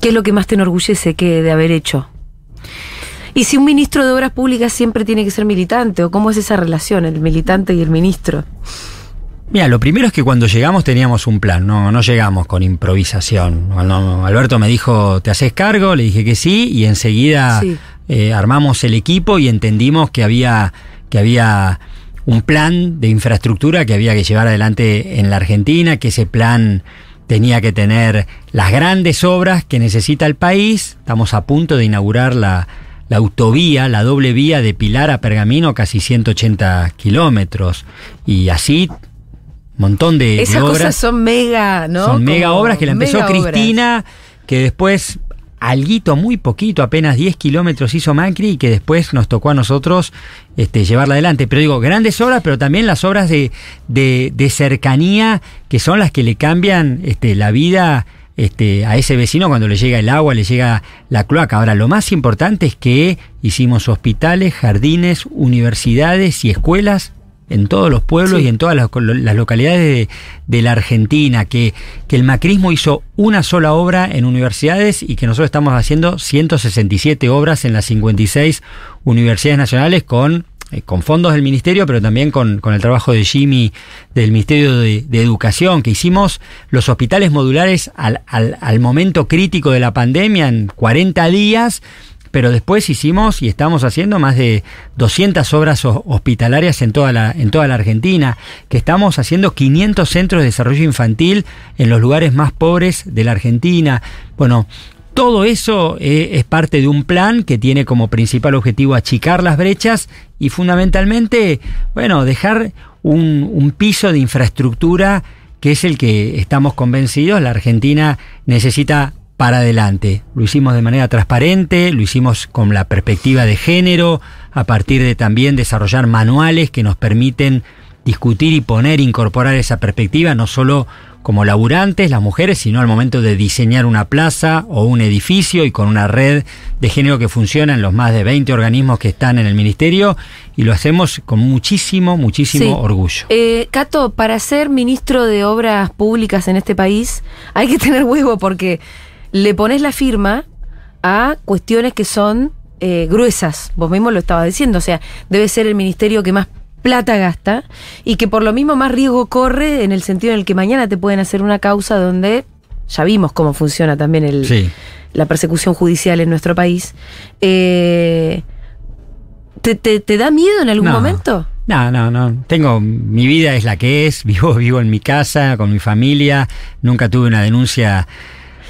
¿qué es lo que más te enorgullece que de haber hecho? Y si un ministro de Obras Públicas siempre tiene que ser militante, o cómo es esa relación, el militante y el ministro. Mira, lo primero es que cuando llegamos teníamos un plan, no, no llegamos con improvisación. Alberto me dijo, ¿te haces cargo? Le dije que sí y enseguida eh, armamos el equipo y entendimos que había, que había un plan de infraestructura que había que llevar adelante en la Argentina, que ese plan tenía que tener las grandes obras que necesita el país. Estamos a punto de inaugurar la, la autovía, la doble vía de Pilar a Pergamino, casi 180 kilómetros. Y así montón de, Esas cosas son mega, ¿no? Son mega obras que la empezó Cristina, que después alguito, muy poquito, apenas 10 kilómetros hizo Macri y que después nos tocó a nosotros este, llevarla adelante. Pero digo, grandes obras, pero también las obras de, de, cercanía que son las que le cambian este, la vida este, a ese vecino cuando le llega el agua, le llega la cloaca. Ahora, lo más importante es que hicimos hospitales, jardines, universidades y escuelas en todos los pueblos y en todas las, localidades de, la Argentina, que, que, el macrismo hizo una sola obra en universidades y que nosotros estamos haciendo 167 obras en las 56 universidades nacionales con, eh, con fondos del ministerio, pero también con, con el trabajo de Jimmy del Ministerio de, Educación, que hicimos. Los hospitales modulares al, al, al momento crítico de la pandemia en 40 días pero después hicimos y estamos haciendo más de 200 obras hospitalarias en toda la, en toda la Argentina, que estamos haciendo 500 centros de desarrollo infantil en los lugares más pobres de la Argentina. Bueno, todo eso eh, es parte de un plan que tiene como principal objetivo achicar las brechas y fundamentalmente, bueno, dejar un, un piso de infraestructura que es el que estamos convencidos, la Argentina necesita para adelante. Lo hicimos de manera transparente, lo hicimos con la perspectiva de género, a partir de también desarrollar manuales que nos permiten discutir y poner, incorporar esa perspectiva, no solo como laburantes, las mujeres, sino al momento de diseñar una plaza o un edificio y con una red de género que funciona en los más de 20 organismos que están en el ministerio y lo hacemos con muchísimo, muchísimo Sí. orgullo. Eh, Cato, para ser ministro de Obras Públicas en este país hay que tener huevo porque le pones la firma a cuestiones que son eh, gruesas. Vos mismo lo estabas diciendo, o sea, debe ser el ministerio que más plata gasta y que por lo mismo más riesgo corre en el sentido en el que mañana te pueden hacer una causa donde ya vimos cómo funciona también el, Sí. la persecución judicial en nuestro país. Eh, ¿te, te, te da miedo en algún No. momento? No, no, no. Tengo, mi vida es la que es, vivo, vivo en mi casa, con mi familia, nunca tuve una denuncia.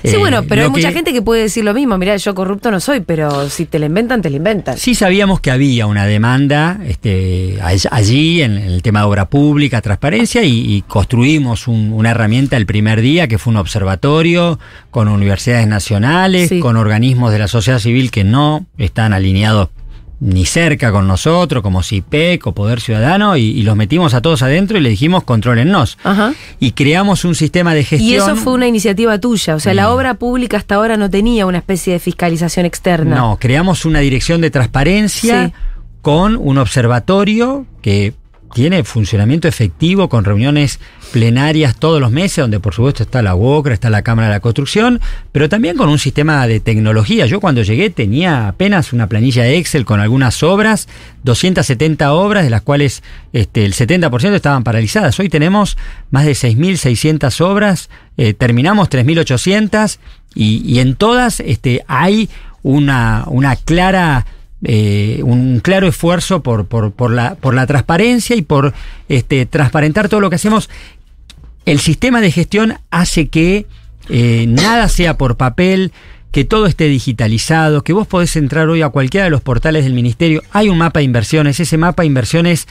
Sí, eh, bueno, pero hay mucha gente que puede decir lo mismo. Mirá, yo corrupto no soy, pero si te la inventan, te la inventan. Sí sabíamos que había una demanda este, all- allí en el tema de obra pública, transparencia, y, y construimos un- una herramienta el primer día que fue un observatorio con universidades nacionales, Sí. con organismos de la sociedad civil que no están alineados ni cerca con nosotros, como CIPEC o Poder Ciudadano, y, y los metimos a todos adentro y le dijimos contrólennos. Ajá. Y creamos un sistema de gestión. Y eso fue una iniciativa tuya. O sea, la obra pública hasta ahora no tenía una especie de fiscalización externa. No, creamos una dirección de transparencia Sí. con un observatorio que tiene funcionamiento efectivo con reuniones plenarias todos los meses, donde por supuesto está la UOCRA, está la Cámara de la Construcción, pero también con un sistema de tecnología. Yo cuando llegué tenía apenas una planilla de Excel con algunas obras, 270 obras, de las cuales este, el 70% estaban paralizadas. Hoy tenemos más de 6.600 obras, eh, terminamos 3.800 y, y en todas este, hay una, una clara eh, un claro esfuerzo por, por, por la, por la transparencia y por este, transparentar todo lo que hacemos. El sistema de gestión hace que eh, nada sea por papel, que todo esté digitalizado, que vos podés entrar hoy a cualquiera de los portales del ministerio. Hay un mapa de inversiones, ese mapa de inversiones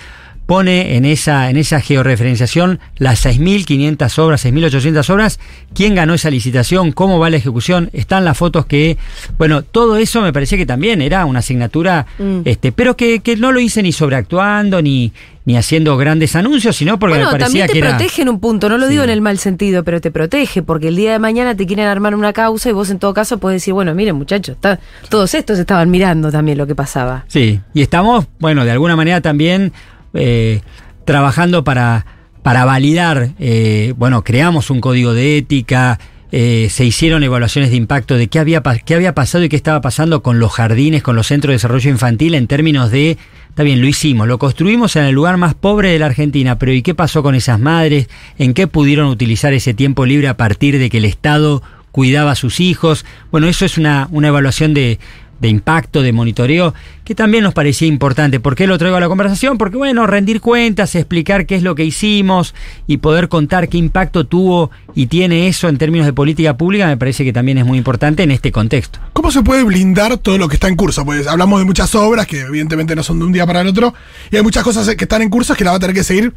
pone en esa, en esa georreferenciación las 6.500 obras, 6.800 obras, quién ganó esa licitación, cómo va la ejecución, están las fotos que, bueno, todo eso me parecía que también era una asignatura, Mm. este, pero que, que no lo hice ni sobreactuando, ni, ni haciendo grandes anuncios, sino porque bueno, me parecía también te que era... protege en un punto, no lo Sí. digo en el mal sentido, pero te protege, porque el día de mañana te quieren armar una causa y vos en todo caso puedes decir, bueno, miren muchachos, está- todos estos estaban mirando también lo que pasaba. Sí, y estamos, bueno, de alguna manera también eh, trabajando para, para validar, eh, bueno, creamos un código de ética, eh, se hicieron evaluaciones de impacto de qué había, qué había pasado y qué estaba pasando con los jardines, con los centros de desarrollo infantil en términos de, está bien, lo hicimos, lo construimos en el lugar más pobre de la Argentina, pero ¿y qué pasó con esas madres? ¿En qué pudieron utilizar ese tiempo libre a partir de que el Estado cuidaba a sus hijos? Bueno, eso es una, una evaluación de, de impacto, de monitoreo, que también nos parecía importante. ¿Por qué lo traigo a la conversación? Porque, bueno, rendir cuentas, explicar qué es lo que hicimos y poder contar qué impacto tuvo y tiene eso en términos de política pública, me parece que también es muy importante en este contexto. ¿Cómo se puede blindar todo lo que está en curso? Pues hablamos de muchas obras que evidentemente no son de un día para el otro, y hay muchas cosas que están en curso que la va a tener que seguir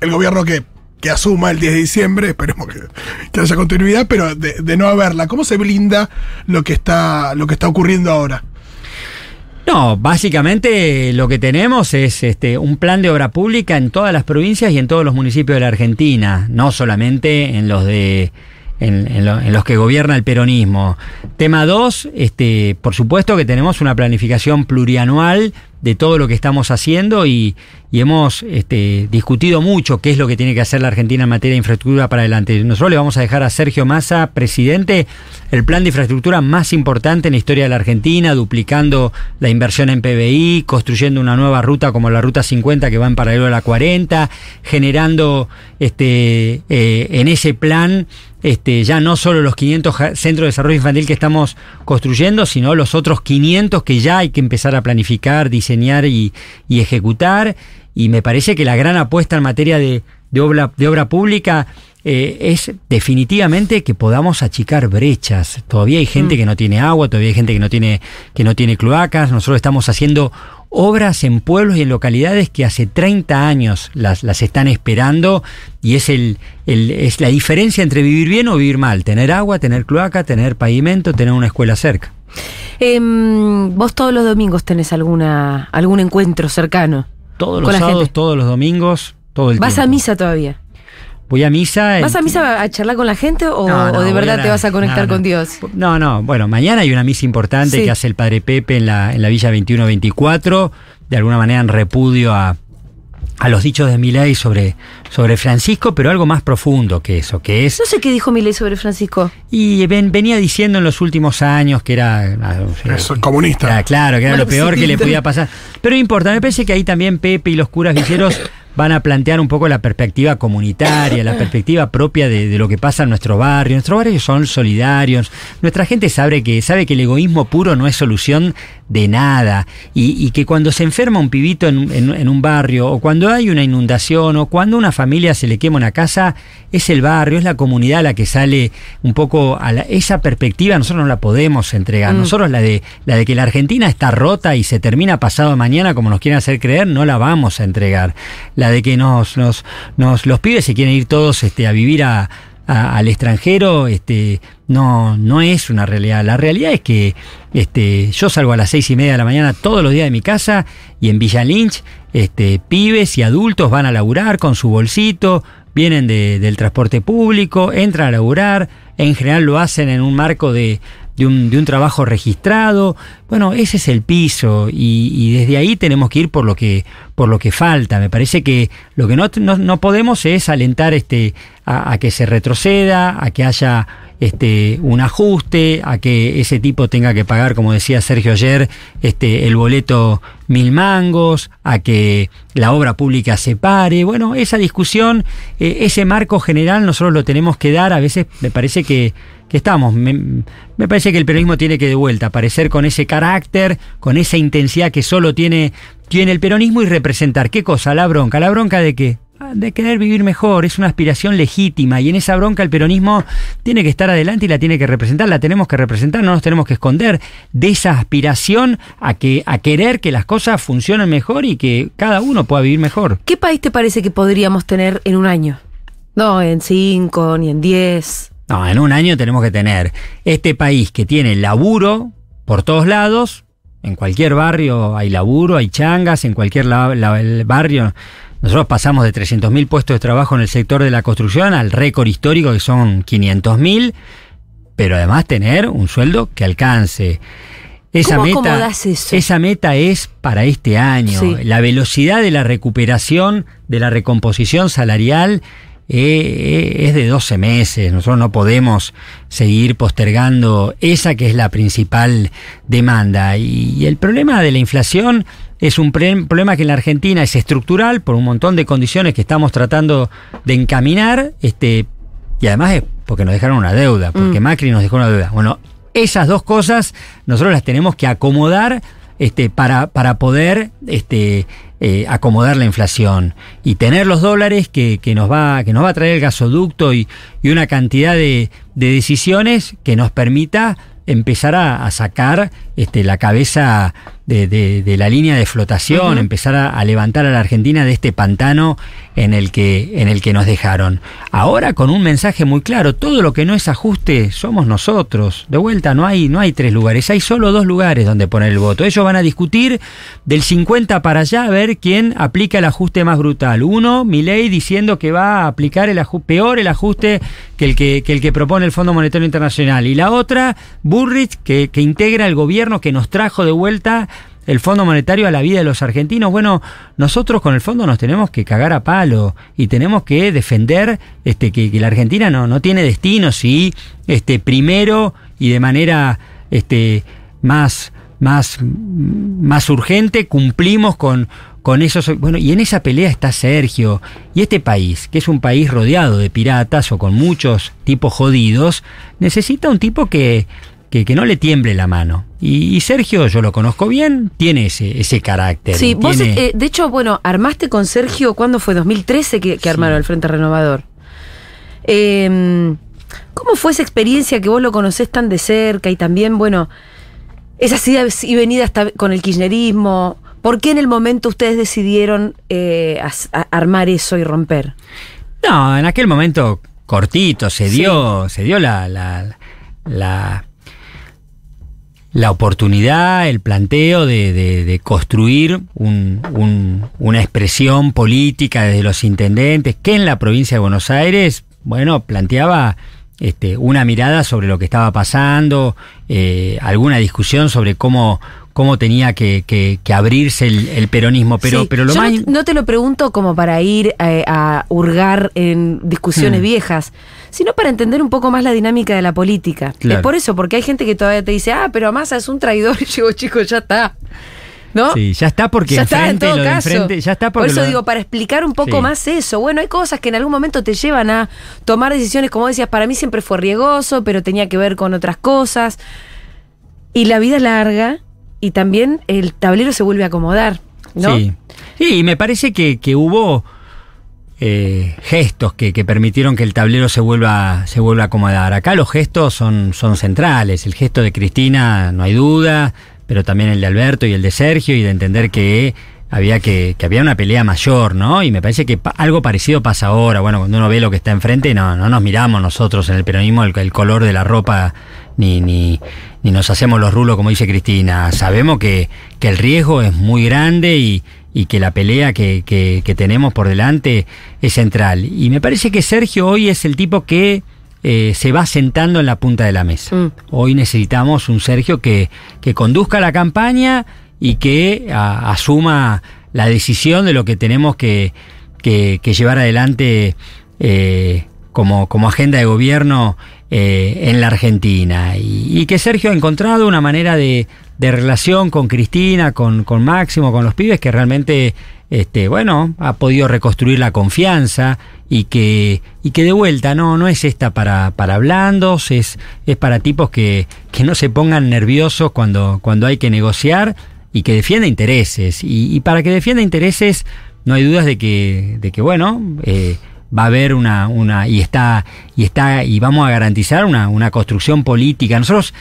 el gobierno que, que asuma el 10 de diciembre, esperemos que, que haya continuidad, pero de, de no haberla. ¿Cómo se blinda lo que está, lo que está ocurriendo ahora? No, básicamente lo que tenemos es este, un plan de obra pública en todas las provincias y en todos los municipios de la Argentina, no solamente en los de en, en lo- en los que gobierna el peronismo. Tema 2, este, por supuesto que tenemos una planificación plurianual de todo lo que estamos haciendo y, y hemos este, discutido mucho qué es lo que tiene que hacer la Argentina en materia de infraestructura para adelante. Nosotros le vamos a dejar a Sergio Massa, presidente, el plan de infraestructura más importante en la historia de la Argentina, duplicando la inversión en PBI, construyendo una nueva ruta como la Ruta 50 que va en paralelo a la 40, generando este, eh, en ese plan este, ya no solo los 500 ja- centros de desarrollo infantil que estamos construyendo, sino los otros 500 que ya hay que empezar a planificar, diseñar y, y ejecutar. Y me parece que la gran apuesta en materia de, de obra, de obra pública eh, es definitivamente que podamos achicar brechas. Todavía hay gente Mm. que no tiene agua, todavía hay gente que no tiene, que no tiene cloacas. Nosotros estamos haciendo obras en pueblos y en localidades que hace 30 años las, las están esperando y es, el, el- es la diferencia entre vivir bien o vivir mal. Tener agua, tener cloaca, tener pavimento, tener una escuela cerca. Em, vos todos los domingos tenés alguna algún encuentro cercano. Todos los sábados, todos los domingos, todo el ¿Vas tiempo. a misa todavía? Voy a misa. ¿Vas a misa a charlar con la gente o, No, no, o de verdad te vas a conectar no, no. con Dios? No, no, bueno, mañana hay una misa importante Sí. que hace el padre Pepe en la, en la Villa 2124, de alguna manera en repudio a, a los dichos de Milei sobre, sobre Francisco, pero algo más profundo que eso, que es... No sé qué dijo Milei sobre Francisco. Y ven- venía diciendo en los últimos años que era... ah, no sé, Es comunista. Claro, claro, que era lo peor que le podía pasar. Pero no importa, me parece que ahí también Pepe y los curas villeros van a plantear un poco la perspectiva comunitaria, la perspectiva propia de, de lo que pasa en nuestro barrio. Nuestros barrios son solidarios, nuestra gente sabe que, sabe que el egoísmo puro no es solución de nada y, y que cuando se enferma un pibito en, en- en un barrio o cuando hay una inundación o cuando a una familia se le quema una casa, es el barrio, es la comunidad la que sale un poco a la- esa perspectiva, nosotros no la podemos entregar. Mm. Nosotros la de, la de que la Argentina está rota y se termina pasado mañana como nos quieren hacer creer, no la vamos a entregar. La de que nos, los pibes se quieren ir todos este, a vivir a, al extranjero, este, no, no es una realidad. La realidad es que este, yo salgo a las seis y media de la mañana todos los días de mi casa y en Villa Lynch, este, pibes y adultos van a laburar con su bolsito, vienen de- del transporte público, entran a laburar, en general lo hacen en un marco de, de un, de un trabajo registrado. Bueno, ese es el piso y, desde ahí tenemos que ir por lo que, por lo que falta. Me parece que lo que no, no, no podemos es alentar este, a que se retroceda, a que haya este, un ajuste, a que ese tipo tenga que pagar, como decía Sergio ayer, este, el boleto mil mangos, a que la obra pública se pare. Bueno, esa discusión, eh, ese marco general nosotros lo tenemos que dar. A veces me parece que, que estamos. Me, me parece que el peronismo tiene que de vuelta aparecer con ese carácter, con esa intensidad que solo tiene, tiene el peronismo y representar. ¿Qué cosa? La bronca. ¿La bronca de qué? De querer vivir mejor, es una aspiración legítima y en esa bronca el peronismo tiene que estar adelante y la tiene que representar, la tenemos que representar, no nos tenemos que esconder de esa aspiración a que a querer que las cosas funcionen mejor y que cada uno pueda vivir mejor. ¿Qué país te parece que podríamos tener en un año? No, en cinco, ni en diez. No, en un año tenemos que tener este país que tiene laburo por todos lados. En cualquier barrio hay laburo, hay changas, en cualquier la- la- el barrio. Nosotros pasamos de 300.000 puestos de trabajo en el sector de la construcción al récord histórico que son 500.000, pero además tener un sueldo que alcance. Esa ¿Cómo meta, eso? esa meta es para este año. Sí. La velocidad de la recuperación, de la recomposición salarial eh, es de 12 meses. Nosotros no podemos seguir postergando esa que es la principal demanda. Y, y el problema de la inflación es un problema que en la Argentina es estructural por un montón de condiciones que estamos tratando de encaminar. Este, y además es porque nos dejaron una deuda, porque Mm. Macri nos dejó una deuda. Bueno, esas dos cosas nosotros las tenemos que acomodar este, para, para poder este, eh, acomodar la inflación y tener los dólares que, que nos, va, que nos va a traer el gasoducto y, y una cantidad de, de decisiones que nos permita empezar a, a sacar este, la cabeza de, de- de la línea de flotación, empezar a, a levantar a la Argentina de este pantano en el, que, en el que nos dejaron. Ahora con un mensaje muy claro, todo lo que no es ajuste somos nosotros. De vuelta, no hay, no hay tres lugares, hay solo dos lugares donde poner el voto. Ellos van a discutir del 50 para allá a ver quién aplica el ajuste más brutal. Uno, Milei diciendo que va a aplicar el peor el ajuste que el que, que el que propone el Fondo Monetario Internacional. Y la otra, Burrich, que, que integra el gobierno que nos trajo de vuelta el Fondo Monetario a la vida de los argentinos. Bueno, nosotros con el fondo nos tenemos que cagar a palo y tenemos que defender este, que, la Argentina no, no tiene destino si este, primero y de manera este, más, más, más urgente cumplimos con, con esos. Bueno, y en esa pelea está Sergio. Y este país, que es un país rodeado de piratas o con muchos tipos jodidos, necesita un tipo que, que, que no le tiemble la mano. Y, y Sergio, yo lo conozco bien, tiene ese, ese carácter. Sí, vos, eh, de hecho, bueno, armaste con Sergio, ¿cuándo fue? ¿2013 que, que armaron el Frente Renovador? Eh, ¿Cómo fue esa experiencia que vos lo conocés tan de cerca y también, bueno, esas idas y venidas con el kirchnerismo? ¿Por qué en el momento ustedes decidieron eh, a- armar eso y romper? No, en aquel momento cortito se dio, se dio la, la, la, la oportunidad, el planteo de, de- construir un- un- una expresión política desde los intendentes que en la provincia de Buenos Aires, bueno, planteaba este, una mirada sobre lo que estaba pasando, eh, alguna discusión sobre cómo, cómo tenía que, que- que abrirse el, el peronismo. Pero, Sí, pero lo yo más... no, no te lo pregunto como para ir eh, a hurgar en discusiones Hmm. viejas, sino para entender un poco más la dinámica de la política. Claro. Es por eso, porque hay gente que todavía te dice, ah, pero Massa es un traidor. Y yo digo, chicos, ya está. ¿No? Sí, ya está porque ya está, en todo lo caso. enfrente, ya está Por eso lo- digo, para explicar un poco Sí. más eso. Bueno, hay cosas que en algún momento te llevan a tomar decisiones, como decías, para mí siempre fue riesgoso, pero tenía que ver con otras cosas. Y la vida es larga y también el tablero se vuelve a acomodar. ¿no? Sí. Y me parece que, que hubo eh, gestos que, que permitieron que el tablero se vuelva, se vuelva a acomodar. Acá los gestos son, son centrales. El gesto de Cristina, no hay duda, pero también el de Alberto y el de Sergio, y de entender que había que, que había una pelea mayor, ¿no? Y me parece que algo parecido pasa ahora. Bueno, cuando uno ve lo que está enfrente, no, no nos miramos nosotros en el peronismo el, el color de la ropa, ni, ni, ni nos hacemos los rulos, como dice Cristina. Sabemos que, que el riesgo es muy grande y, y que la pelea que, que- que tenemos por delante es central. Y me parece que Sergio hoy es el tipo que eh, se va sentando en la punta de la mesa. Mm. Hoy necesitamos un Sergio que, que conduzca la campaña y que a- asuma la decisión de lo que tenemos que, que- que llevar adelante eh, como, como agenda de gobierno eh, en la Argentina. Y, y que Sergio ha encontrado una manera de, de relación con Cristina, con, con Máximo, con los pibes, que realmente, este, bueno, ha podido reconstruir la confianza y que, y que de vuelta no, no es esta para, para blandos, es, es para tipos que, que no se pongan nerviosos cuando, cuando hay que negociar y que defienda intereses. Y, y para que defienda intereses, no hay dudas de que, de que bueno, eh, va a haber una, una, y está, y está, y vamos a garantizar una, una construcción política. Nosotros,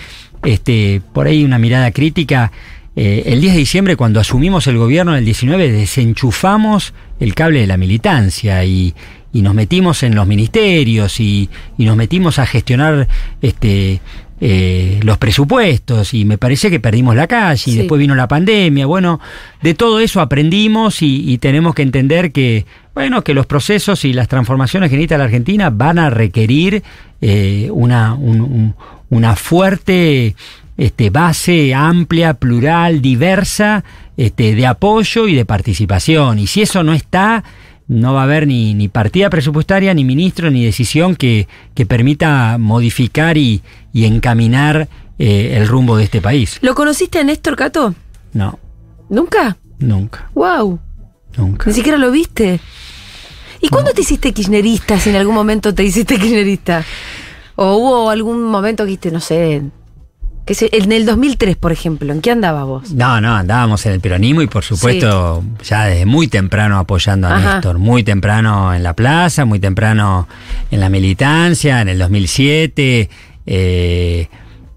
este, por ahí una mirada crítica, eh, el 10 de diciembre, cuando asumimos el gobierno en el 19, desenchufamos el cable de la militancia y, y nos metimos en los ministerios y, y nos metimos a gestionar este, eh, los presupuestos y me parece que perdimos la calle y después vino la pandemia. Bueno, de todo eso aprendimos y, y tenemos que entender que, bueno, que los procesos y las transformaciones que necesita la Argentina van a requerir eh, una, un- un- una fuerte este, base amplia, plural, diversa, este, de apoyo y de participación. Y si eso no está, no va a haber ni, ni partida presupuestaria, ni ministro, ni decisión que, que permita modificar y, y encaminar eh, el rumbo de este país. ¿Lo conociste a Néstor Cato? No, ¿Nunca? nunca, ¡Wow! nunca. Ni siquiera lo viste. ¿Y cuándo te hiciste kirchnerista? Si en algún momento te hiciste kirchnerista. ¿O hubo algún momento que dijiste, no sé, que en el 2003, por ejemplo, ¿en qué andaba vos? No, no, andábamos en el peronismo y por supuesto ya desde muy temprano apoyando a Ajá. Néstor, muy temprano en la plaza, muy temprano en la militancia, en el 2007. Eh,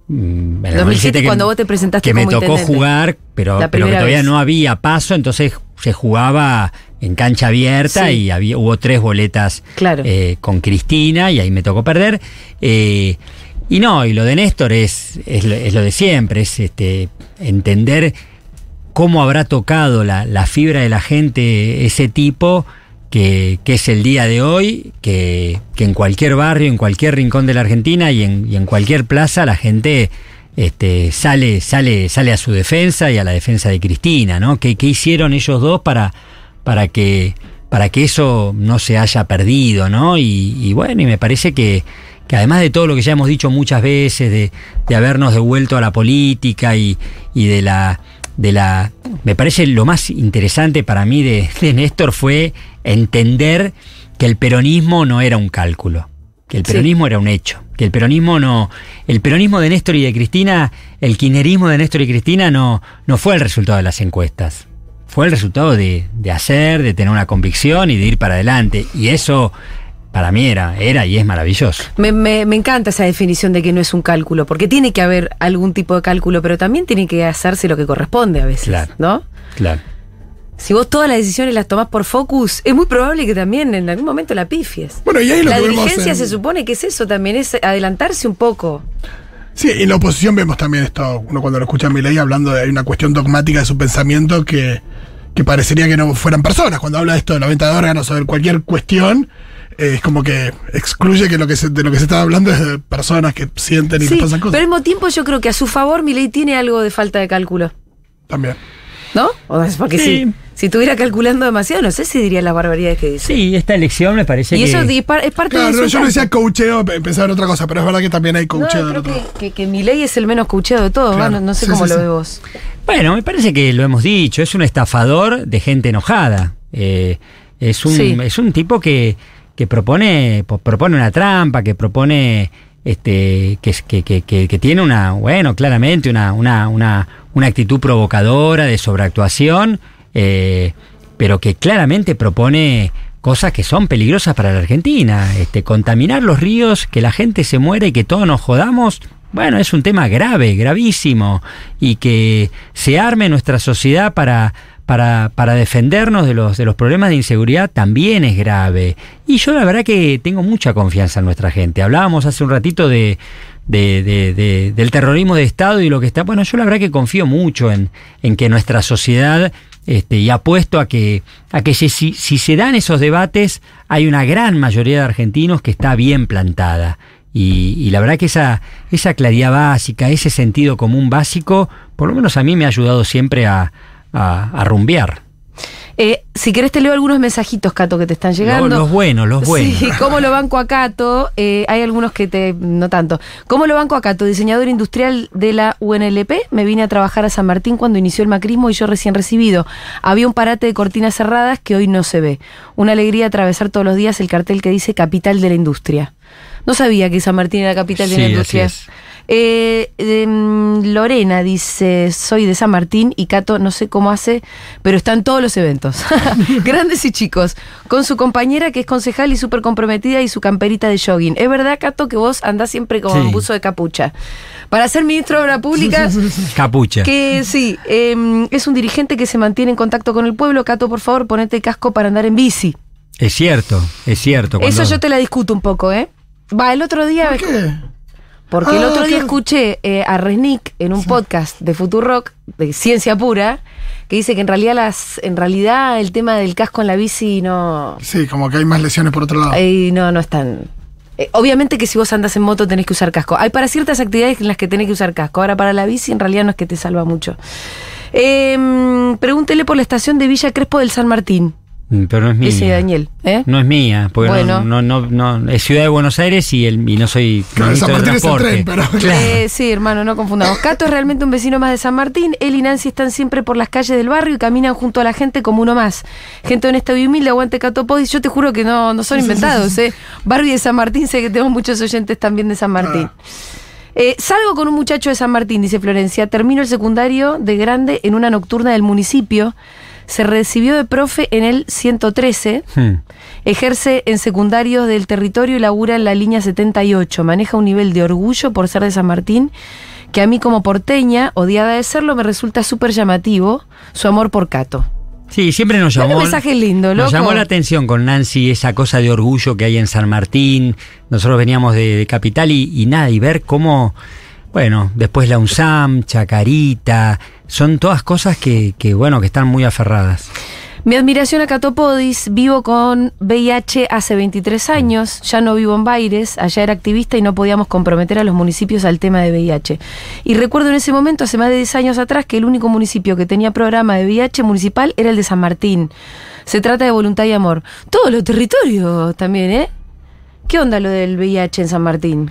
mm, en el 2007 cuando vos te presentaste que me tocó jugar, pero, que todavía vez. no había paso, entonces se jugaba en cancha abierta Sí. y había, hubo tres boletas Claro. eh, con Cristina y ahí me tocó perder. Eh, y no, y lo de Néstor es, es, lo, es lo de siempre, es este, entender cómo habrá tocado la, la fibra de la gente ese tipo que, que es el día de hoy, que, que en cualquier barrio, en cualquier rincón de la Argentina y en, y en cualquier plaza la gente este, sale, sale, sale a su defensa y a la defensa de Cristina, ¿no? ¿Qué, qué hicieron ellos dos para, para que para que eso no se haya perdido, ¿no? Y, y bueno, y me parece que, que además de todo lo que ya hemos dicho muchas veces, de, de habernos devuelto a la política y, y de la de la. Me parece lo más interesante para mí de, de Néstor fue entender que el peronismo no era un cálculo, que el Sí. peronismo era un hecho, que el peronismo no. El peronismo de Néstor y de Cristina, el kirchnerismo de Néstor y Cristina no, no fue el resultado de las encuestas. Fue el resultado de, de hacer, de tener una convicción y de ir para adelante. Y eso para mí era, era y es maravilloso. Me, me- me encanta esa definición de que no es un cálculo, porque tiene que haber algún tipo de cálculo, pero también tiene que hacerse lo que corresponde a veces, Claro. ¿no? Claro. Si vos todas las decisiones las tomás por focus, es muy probable que también en algún momento la pifies. Bueno, y ahí lo la que en- se supone que es eso también, es adelantarse un poco. Sí, en la oposición vemos también esto, uno cuando lo escucha a Milei hablando de hay una cuestión dogmática de su pensamiento que, que parecería que no fueran personas. Cuando habla de esto de la venta de órganos o de cualquier cuestión, eh, es como que excluye que lo que se, de lo que se está hablando es de personas que sienten y Sí, que pasan cosas. pero al mismo tiempo yo creo que a su favor mi ley tiene algo de falta de cálculo, También. ¿No? O sea, porque Sí. si, si estuviera calculando demasiado, no sé si diría las barbaridades que dice. Sí, esta elección me parece y que... eso es parte Claro, de su no, yo no decía coacheo, pe- pensaba en otra cosa, pero es verdad que también hay No, coacheo del creo que, que, que mi ley es el menos coacheado de todos, Claro. no, no sé Sí, cómo sí, lo sí. ves vos. Bueno, me parece que lo hemos dicho, es un estafador de gente enojada. Eh, es, un, Sí. es un tipo que, que propone, po- propone una trampa, que propone este que, tiene una, bueno, claramente una, una, una, una actitud provocadora de sobreactuación, eh, pero que claramente propone cosas que son peligrosas para la Argentina. Este, contaminar los ríos, que la gente se muere y que todos nos jodamos, bueno, es un tema grave, gravísimo, y que se arme nuestra sociedad para, para, para defendernos de los, de los problemas de inseguridad también es grave. Y yo la verdad que tengo mucha confianza en nuestra gente. Hablábamos hace un ratito de, de- de- de- del terrorismo de Estado y lo que está. Bueno, yo la verdad que confío mucho en, en que nuestra sociedad, este, y apuesto a que, a que si, si- se dan esos debates, hay una gran mayoría de argentinos que está bien plantada. Y, y la verdad que esa, esa claridad básica, ese sentido común básico, por lo menos a mí me ha ayudado siempre a, a, a rumbear. Eh, si querés te leo algunos mensajitos, Cato, que te están llegando. Los, los buenos, los buenos. Sí, ¿cómo lo banco a Cato? Eh, hay algunos que te. no tanto. ¿Cómo lo banco a Cato? Diseñador industrial de la UNLP. Me vine a trabajar a San Martín cuando inició el macrismo y yo recién recibido. Había un parate de cortinas cerradas que hoy no se ve. Una alegría atravesar todos los días el cartel que dice Capital de la Industria. No sabía que San Martín era capital de Sí, la así industria. es. Eh, em, Lorena dice, soy de San Martín y Cato no sé cómo hace, pero está en todos los eventos, grandes y chicos, con su compañera que es concejal y súper comprometida y su camperita de jogging. Es verdad, Cato, que vos andás siempre con Sí. buzo de capucha. Para ser ministro de Obra Pública, Capucha. que sí, em, es un dirigente que se mantiene en contacto con el pueblo. Cato, por favor, ponete casco para andar en bici. Es cierto, es cierto. Eso yo te la discuto un poco, ¿eh? Va, el otro día... ¿Por qué? Porque el Ah, otro día escuché eh, a Resnick en un podcast de Futurock, de ciencia pura, que dice que en realidad las, en realidad el tema del casco en la bici no, Sí, como que hay más lesiones por otro lado. no, no es tan. eh, obviamente que si vos andas en moto tenés que usar casco. Hay para ciertas actividades en las que tenés que usar casco. Ahora para la bici en realidad no es que te salva mucho. Eh, pregúntele por la estación de Villa Crespo del San Martín. Mm, Pero no es mía. Dice Daniel. ¿eh? No es mía, porque Bueno. no, no, no, no- es Ciudad de Buenos Aires y, el, y no soy Claro, ministro San de Martín es el transporte. tren, pero- Claro. Eh, sí, hermano, no confundamos. Cato es realmente un vecino más de San Martín. Él y Nancy están siempre por las calles del barrio y caminan junto a la gente como uno más. Gente honesta y humilde, aguante Cato Podis. Yo te juro que no, no son inventados, ¿eh? Barbie de San Martín, sé que tenemos muchos oyentes también de San Martín. Eh, salgo con un muchacho de San Martín, dice Florencia. Termino el secundario de grande en una nocturna del municipio. Se recibió de profe en el 113. Hmm. Ejerce en secundarios del territorio y labura en la línea 78. Maneja un nivel de orgullo por ser de San Martín que a mí como porteña, odiada de serlo, me resulta súper llamativo su amor por Cato. Sí, siempre nos llamó. mensaje lindo, Nos loco. llamó la atención con Nancy esa cosa de orgullo que hay en San Martín. Nosotros veníamos de, de Capital y, y nada, y ver cómo, bueno, después la UNSAM, Chacarita, son todas cosas que, que bueno, que están muy aferradas. Mi admiración a Cato Podis, vivo con VIH hace 23 años, ya no vivo en Baires, allá era activista y no podíamos comprometer a los municipios al tema de VIH. Y recuerdo en ese momento, hace más de 10 años atrás, que el único municipio que tenía programa de VIH municipal era el de San Martín. Se trata de voluntad y amor. Todos los territorios también, ¿eh? ¿Qué onda lo del VIH en San Martín?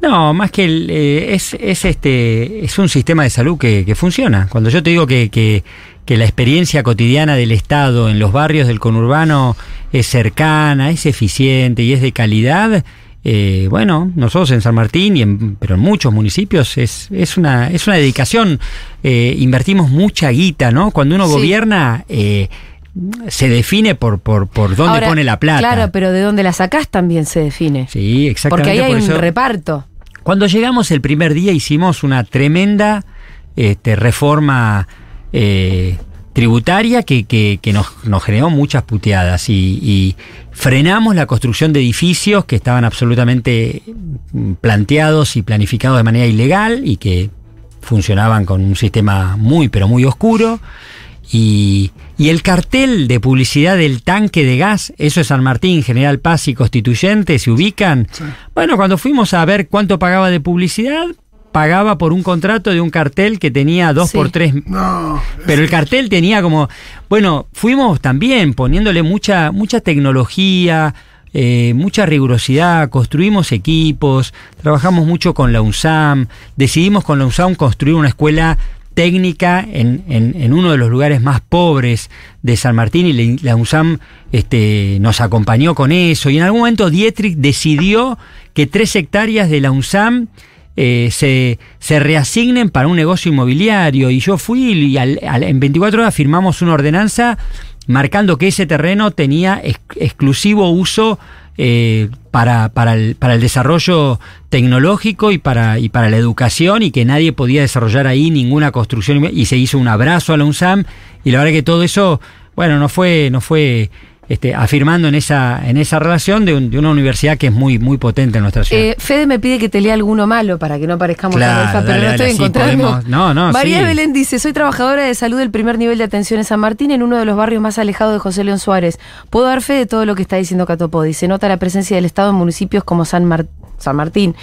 No, más que el, eh, es, es este es un sistema de salud que, que funciona. Cuando yo te digo que, que, que la experiencia cotidiana del Estado en los barrios del conurbano es cercana, es eficiente y es de calidad, eh, bueno, nosotros en San Martín, y en, pero en muchos municipios, es, es, una, es una dedicación. Eh, invertimos mucha guita, ¿no? Cuando uno Sí. gobierna, eh, se define por, por, por dónde Ahora, pone la plata. Claro, pero de dónde la sacás también se define. Sí, exactamente. Porque ahí hay un reparto. Cuando llegamos el primer día hicimos una tremenda este, reforma eh, tributaria que, que- que nos, nos generó muchas puteadas y, y frenamos la construcción de edificios que estaban absolutamente mm, planteados y planificados de manera ilegal y que funcionaban con un sistema muy pero muy oscuro. Y, y el cartel de publicidad del tanque de gas, eso es San Martín, General Paz y Constituyente, se ubican. Bueno, cuando fuimos a ver cuánto pagaba de publicidad, pagaba por un contrato de un cartel que tenía dos Sí. por tres. No. Pero el cartel tenía como, bueno, fuimos también poniéndole mucha, mucha tecnología, eh, mucha rigurosidad, construimos equipos, trabajamos mucho con la UNSAM, decidimos con la UNSAM construir una escuela técnica en, en- uno de los lugares más pobres de San Martín y la UNSAM este, nos acompañó con eso. Y en algún momento Dietrich decidió que tres hectáreas de la UNSAM eh, se, se reasignen para un negocio inmobiliario. Y yo fui y al- al- en 24 horas firmamos una ordenanza marcando que ese terreno tenía ex- exclusivo uso eh, para, para, el, para el desarrollo tecnológico y para, y para la educación y que nadie podía desarrollar ahí ninguna construcción. Y se hizo un abrazo a la UNSAM y la verdad que todo eso, bueno, no fue, no fue este, afirmando en esa, en esa relación de, un- de una universidad que es muy, muy potente en nuestra ciudad. Eh, Fede me pide que te lea alguno malo para que no parezcamos Claro, analfa, pero dale, no estoy encontrando. podemos- no, no, María sí. Belén dice, soy trabajadora de salud del primer nivel de atención en San Martín, en uno de los barrios más alejados de José León Suárez. Puedo dar fe de todo lo que está diciendo Catopodi. Se nota la presencia del Estado en municipios como San, Mar- San Martín.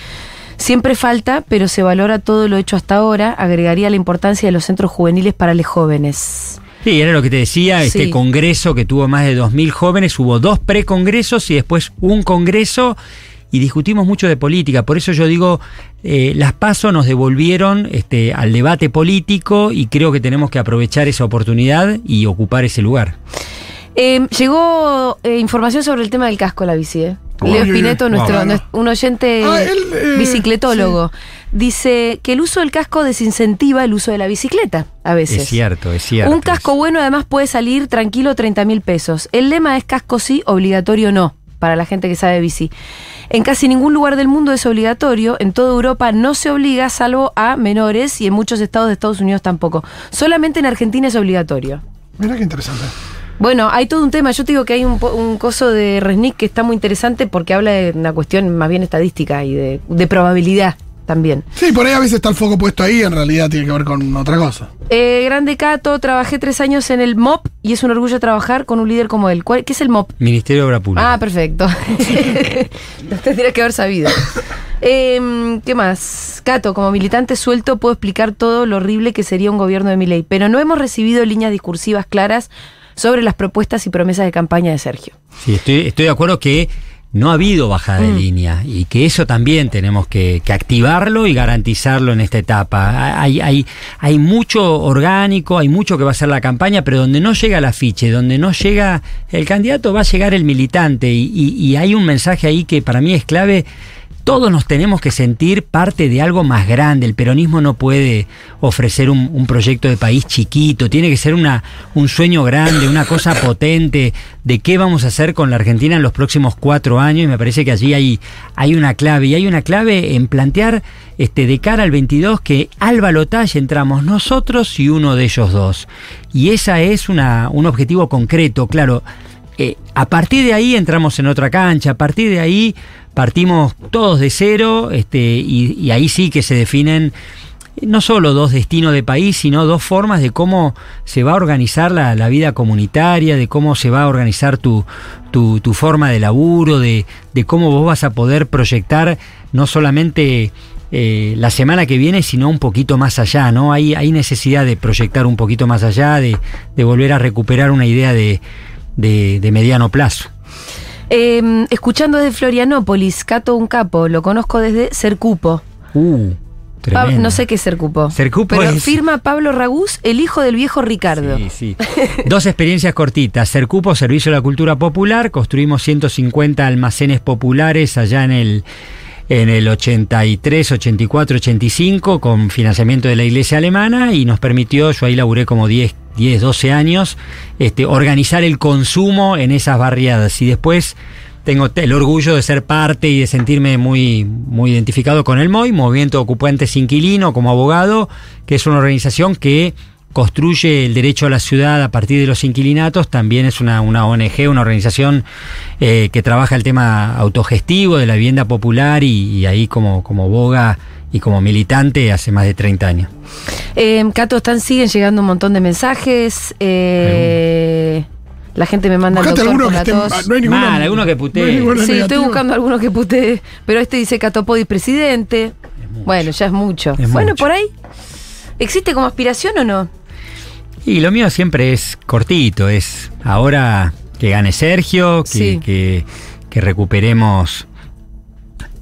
Siempre falta, pero se valora todo lo hecho hasta ahora. Agregaría la importancia de los centros juveniles para los jóvenes. Sí, era lo que te decía, este congreso que tuvo más de 2.000 jóvenes, hubo dos precongresos y después un congreso y discutimos mucho de política. Por eso yo digo, eh, las PASO nos devolvieron este, al debate político y creo que tenemos que aprovechar esa oportunidad y ocupar ese lugar. Eh, llegó eh, información sobre el tema del casco a la bici. ¿eh? Leo. Espineto, nuestro, Wow. nuestro- un oyente Ah, él, eh, bicicletólogo, dice que el uso del casco desincentiva el uso de la bicicleta a veces. Es cierto, es cierto. Un casco bueno además puede salir tranquilo 30 mil pesos. El lema es casco sí, obligatorio no, para la gente que sabe bici. En casi ningún lugar del mundo es obligatorio, en toda Europa no se obliga, salvo a menores y en muchos estados de Estados Unidos tampoco. Solamente en Argentina es obligatorio. Mira qué interesante. Bueno, hay todo un tema. Yo te digo que hay un, po- un coso de Resnick que está muy interesante porque habla de una cuestión más bien estadística y de, de probabilidad también. Sí, por ahí a veces está el foco puesto ahí, en realidad tiene que ver con otra cosa. Eh, Grande Cato, trabajé tres años en el MOP y es un orgullo trabajar con un líder como él. ¿Cuál- ¿Qué es el MOP? Ministerio de Obra Pública. Ah, perfecto. Lo tendría que haber sabido. Em, ¿Qué más? Cato, como militante suelto puedo explicar todo lo horrible que sería un gobierno de mi ley, pero no hemos recibido líneas discursivas claras sobre las propuestas y promesas de campaña de Sergio. Sí, estoy, estoy de acuerdo que no ha habido bajada de Mm. línea y que eso también tenemos que, que activarlo y garantizarlo en esta etapa. Hay, hay, hay mucho orgánico, hay mucho que va a ser la campaña, pero donde no llega el afiche, donde no llega el candidato, va a llegar el militante y, y- y hay un mensaje ahí que para mí es clave. Todos nos tenemos que sentir parte de algo más grande. El peronismo no puede ofrecer un, un proyecto de país chiquito. Tiene que ser una, un sueño grande, una cosa potente de qué vamos a hacer con la Argentina en los próximos cuatro años. Y me parece que allí hay, hay una clave. Y hay una clave en plantear este, de cara al 22 que al balotaje entramos nosotros y uno de ellos dos. Y esa es una, un objetivo concreto, claro. Eh, a partir de ahí entramos en otra cancha, a partir de ahí partimos todos de cero este, y, ahí sí que se definen no solo dos destinos de país, sino dos formas de cómo se va a organizar la, la vida comunitaria, de cómo se va a organizar tu, tu, tu forma de laburo, de, de cómo vos vas a poder proyectar no solamente eh, la semana que viene, sino un poquito más allá, ¿no? Hay, hay necesidad de proyectar un poquito más allá, de, de volver a recuperar una idea de, de, de mediano plazo. Em, escuchando desde Florianópolis, Cato un capo, lo conozco desde Cercupo. Uh, Pa- tremendo. no sé qué es Cercupo. Cercupo pero es- firma Pablo Ragús, el hijo del viejo Ricardo. Sí, sí. Dos experiencias cortitas. Cercupo, Servicio de la Cultura Popular. Construimos 150 almacenes populares allá en el, en el 83, 84, 85 con financiamiento de la iglesia alemana y nos permitió, yo ahí laburé como 10, 10, 12 años, este, organizar el consumo en esas barriadas. Y después tengo el orgullo de ser parte y de sentirme muy, muy identificado con el MOI, Movimiento Ocupantes Inquilino, como abogado, que es una organización que construye el derecho a la ciudad a partir de los inquilinatos, también es una, una ONG, una organización eh, que trabaja el tema autogestivo de la vivienda popular y, ahí como, como boga y como militante hace más de 30 años. Eh, Cato, están, siguen llegando un montón de mensajes. Eh, la gente me manda Buscate alguno que esté, no hay ninguno, Mal, alguno que putee. No sí, estoy buscando alguno que putee. Pero este dice Catopodis presidente. Bueno, ya es mucho. Es bueno, mucho. por ahí. ¿Existe como aspiración o no? Y lo mío siempre es cortito, es ahora que gane Sergio, que, Sí. que, que recuperemos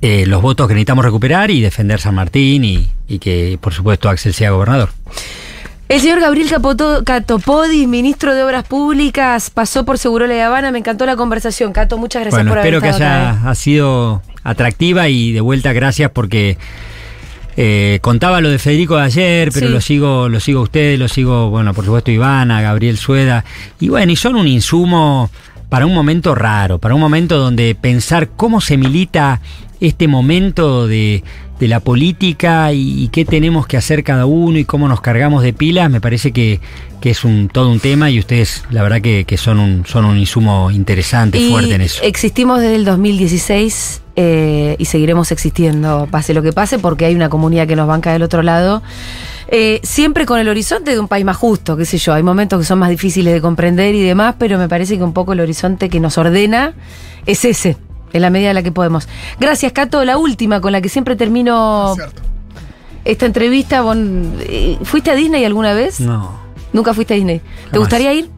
eh, los votos que necesitamos recuperar y defender San Martín y, y que por supuesto Axel sea gobernador. El señor Gabriel Capoto- Catopodis, ministro de Obras Públicas, pasó por Segurola de Habana. Me encantó la conversación. Cato, muchas gracias bueno, por haber espero que estado haya acá, ha sido atractiva y de vuelta gracias porque eh, contaba lo de Federico de ayer, pero Sí. lo sigo, lo sigo a ustedes, lo sigo, bueno, por supuesto Ivana, Gabriel Sueda, y bueno, y son un insumo para un momento raro, para un momento donde pensar cómo se milita este momento de, de la política y, y qué tenemos que hacer cada uno y cómo nos cargamos de pilas, me parece que, que es un todo un tema y ustedes la verdad que, que son, un, son un insumo interesante, Y fuerte en eso. Existimos desde el 2016 eh, y seguiremos existiendo, pase lo que pase, porque hay una comunidad que nos banca del otro lado. Eh, siempre con el horizonte de un país más justo, qué sé yo. Hay momentos que son más difíciles de comprender y demás, pero me parece que un poco el horizonte que nos ordena es ese, en la medida de la que podemos. Gracias, Cato. La última con la que siempre termino Cierto. esta entrevista. eh, ¿Fuiste a Disney alguna vez? No. Nunca fuiste a Disney. ¿Te gustaría ir?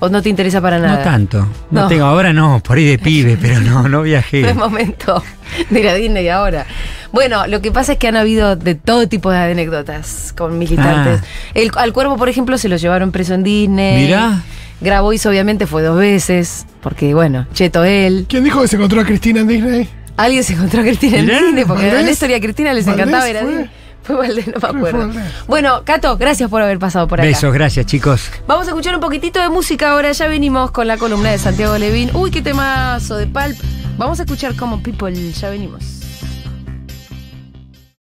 ¿O no te interesa para nada? No tanto. No, No. tengo, ahora no, por ahí de pibe, pero no, no No viajé. es momento de ir a Disney ahora. Bueno, lo que pasa es que han habido de todo tipo de anécdotas con militantes. Ah. El, al cuervo, por ejemplo, se lo llevaron preso en Disney. Mirá. Grabois obviamente fue dos veces, porque bueno, cheto él. ¿Quién dijo que se encontró a Cristina en Disney? Alguien se encontró a Cristina en Disney, porque a Valdés. Néstor y a Cristina les Valdés encantaba ir a fue. Disney. Fue Valdés, no me acuerdo. Bueno, Cato, gracias por haber pasado por acá. Besos, gracias chicos. Vamos a escuchar un poquitito de música ahora. Ya venimos con la columna de Santiago Levín. Uy, qué temazo de Palp. Vamos a escuchar Common People. Ya venimos.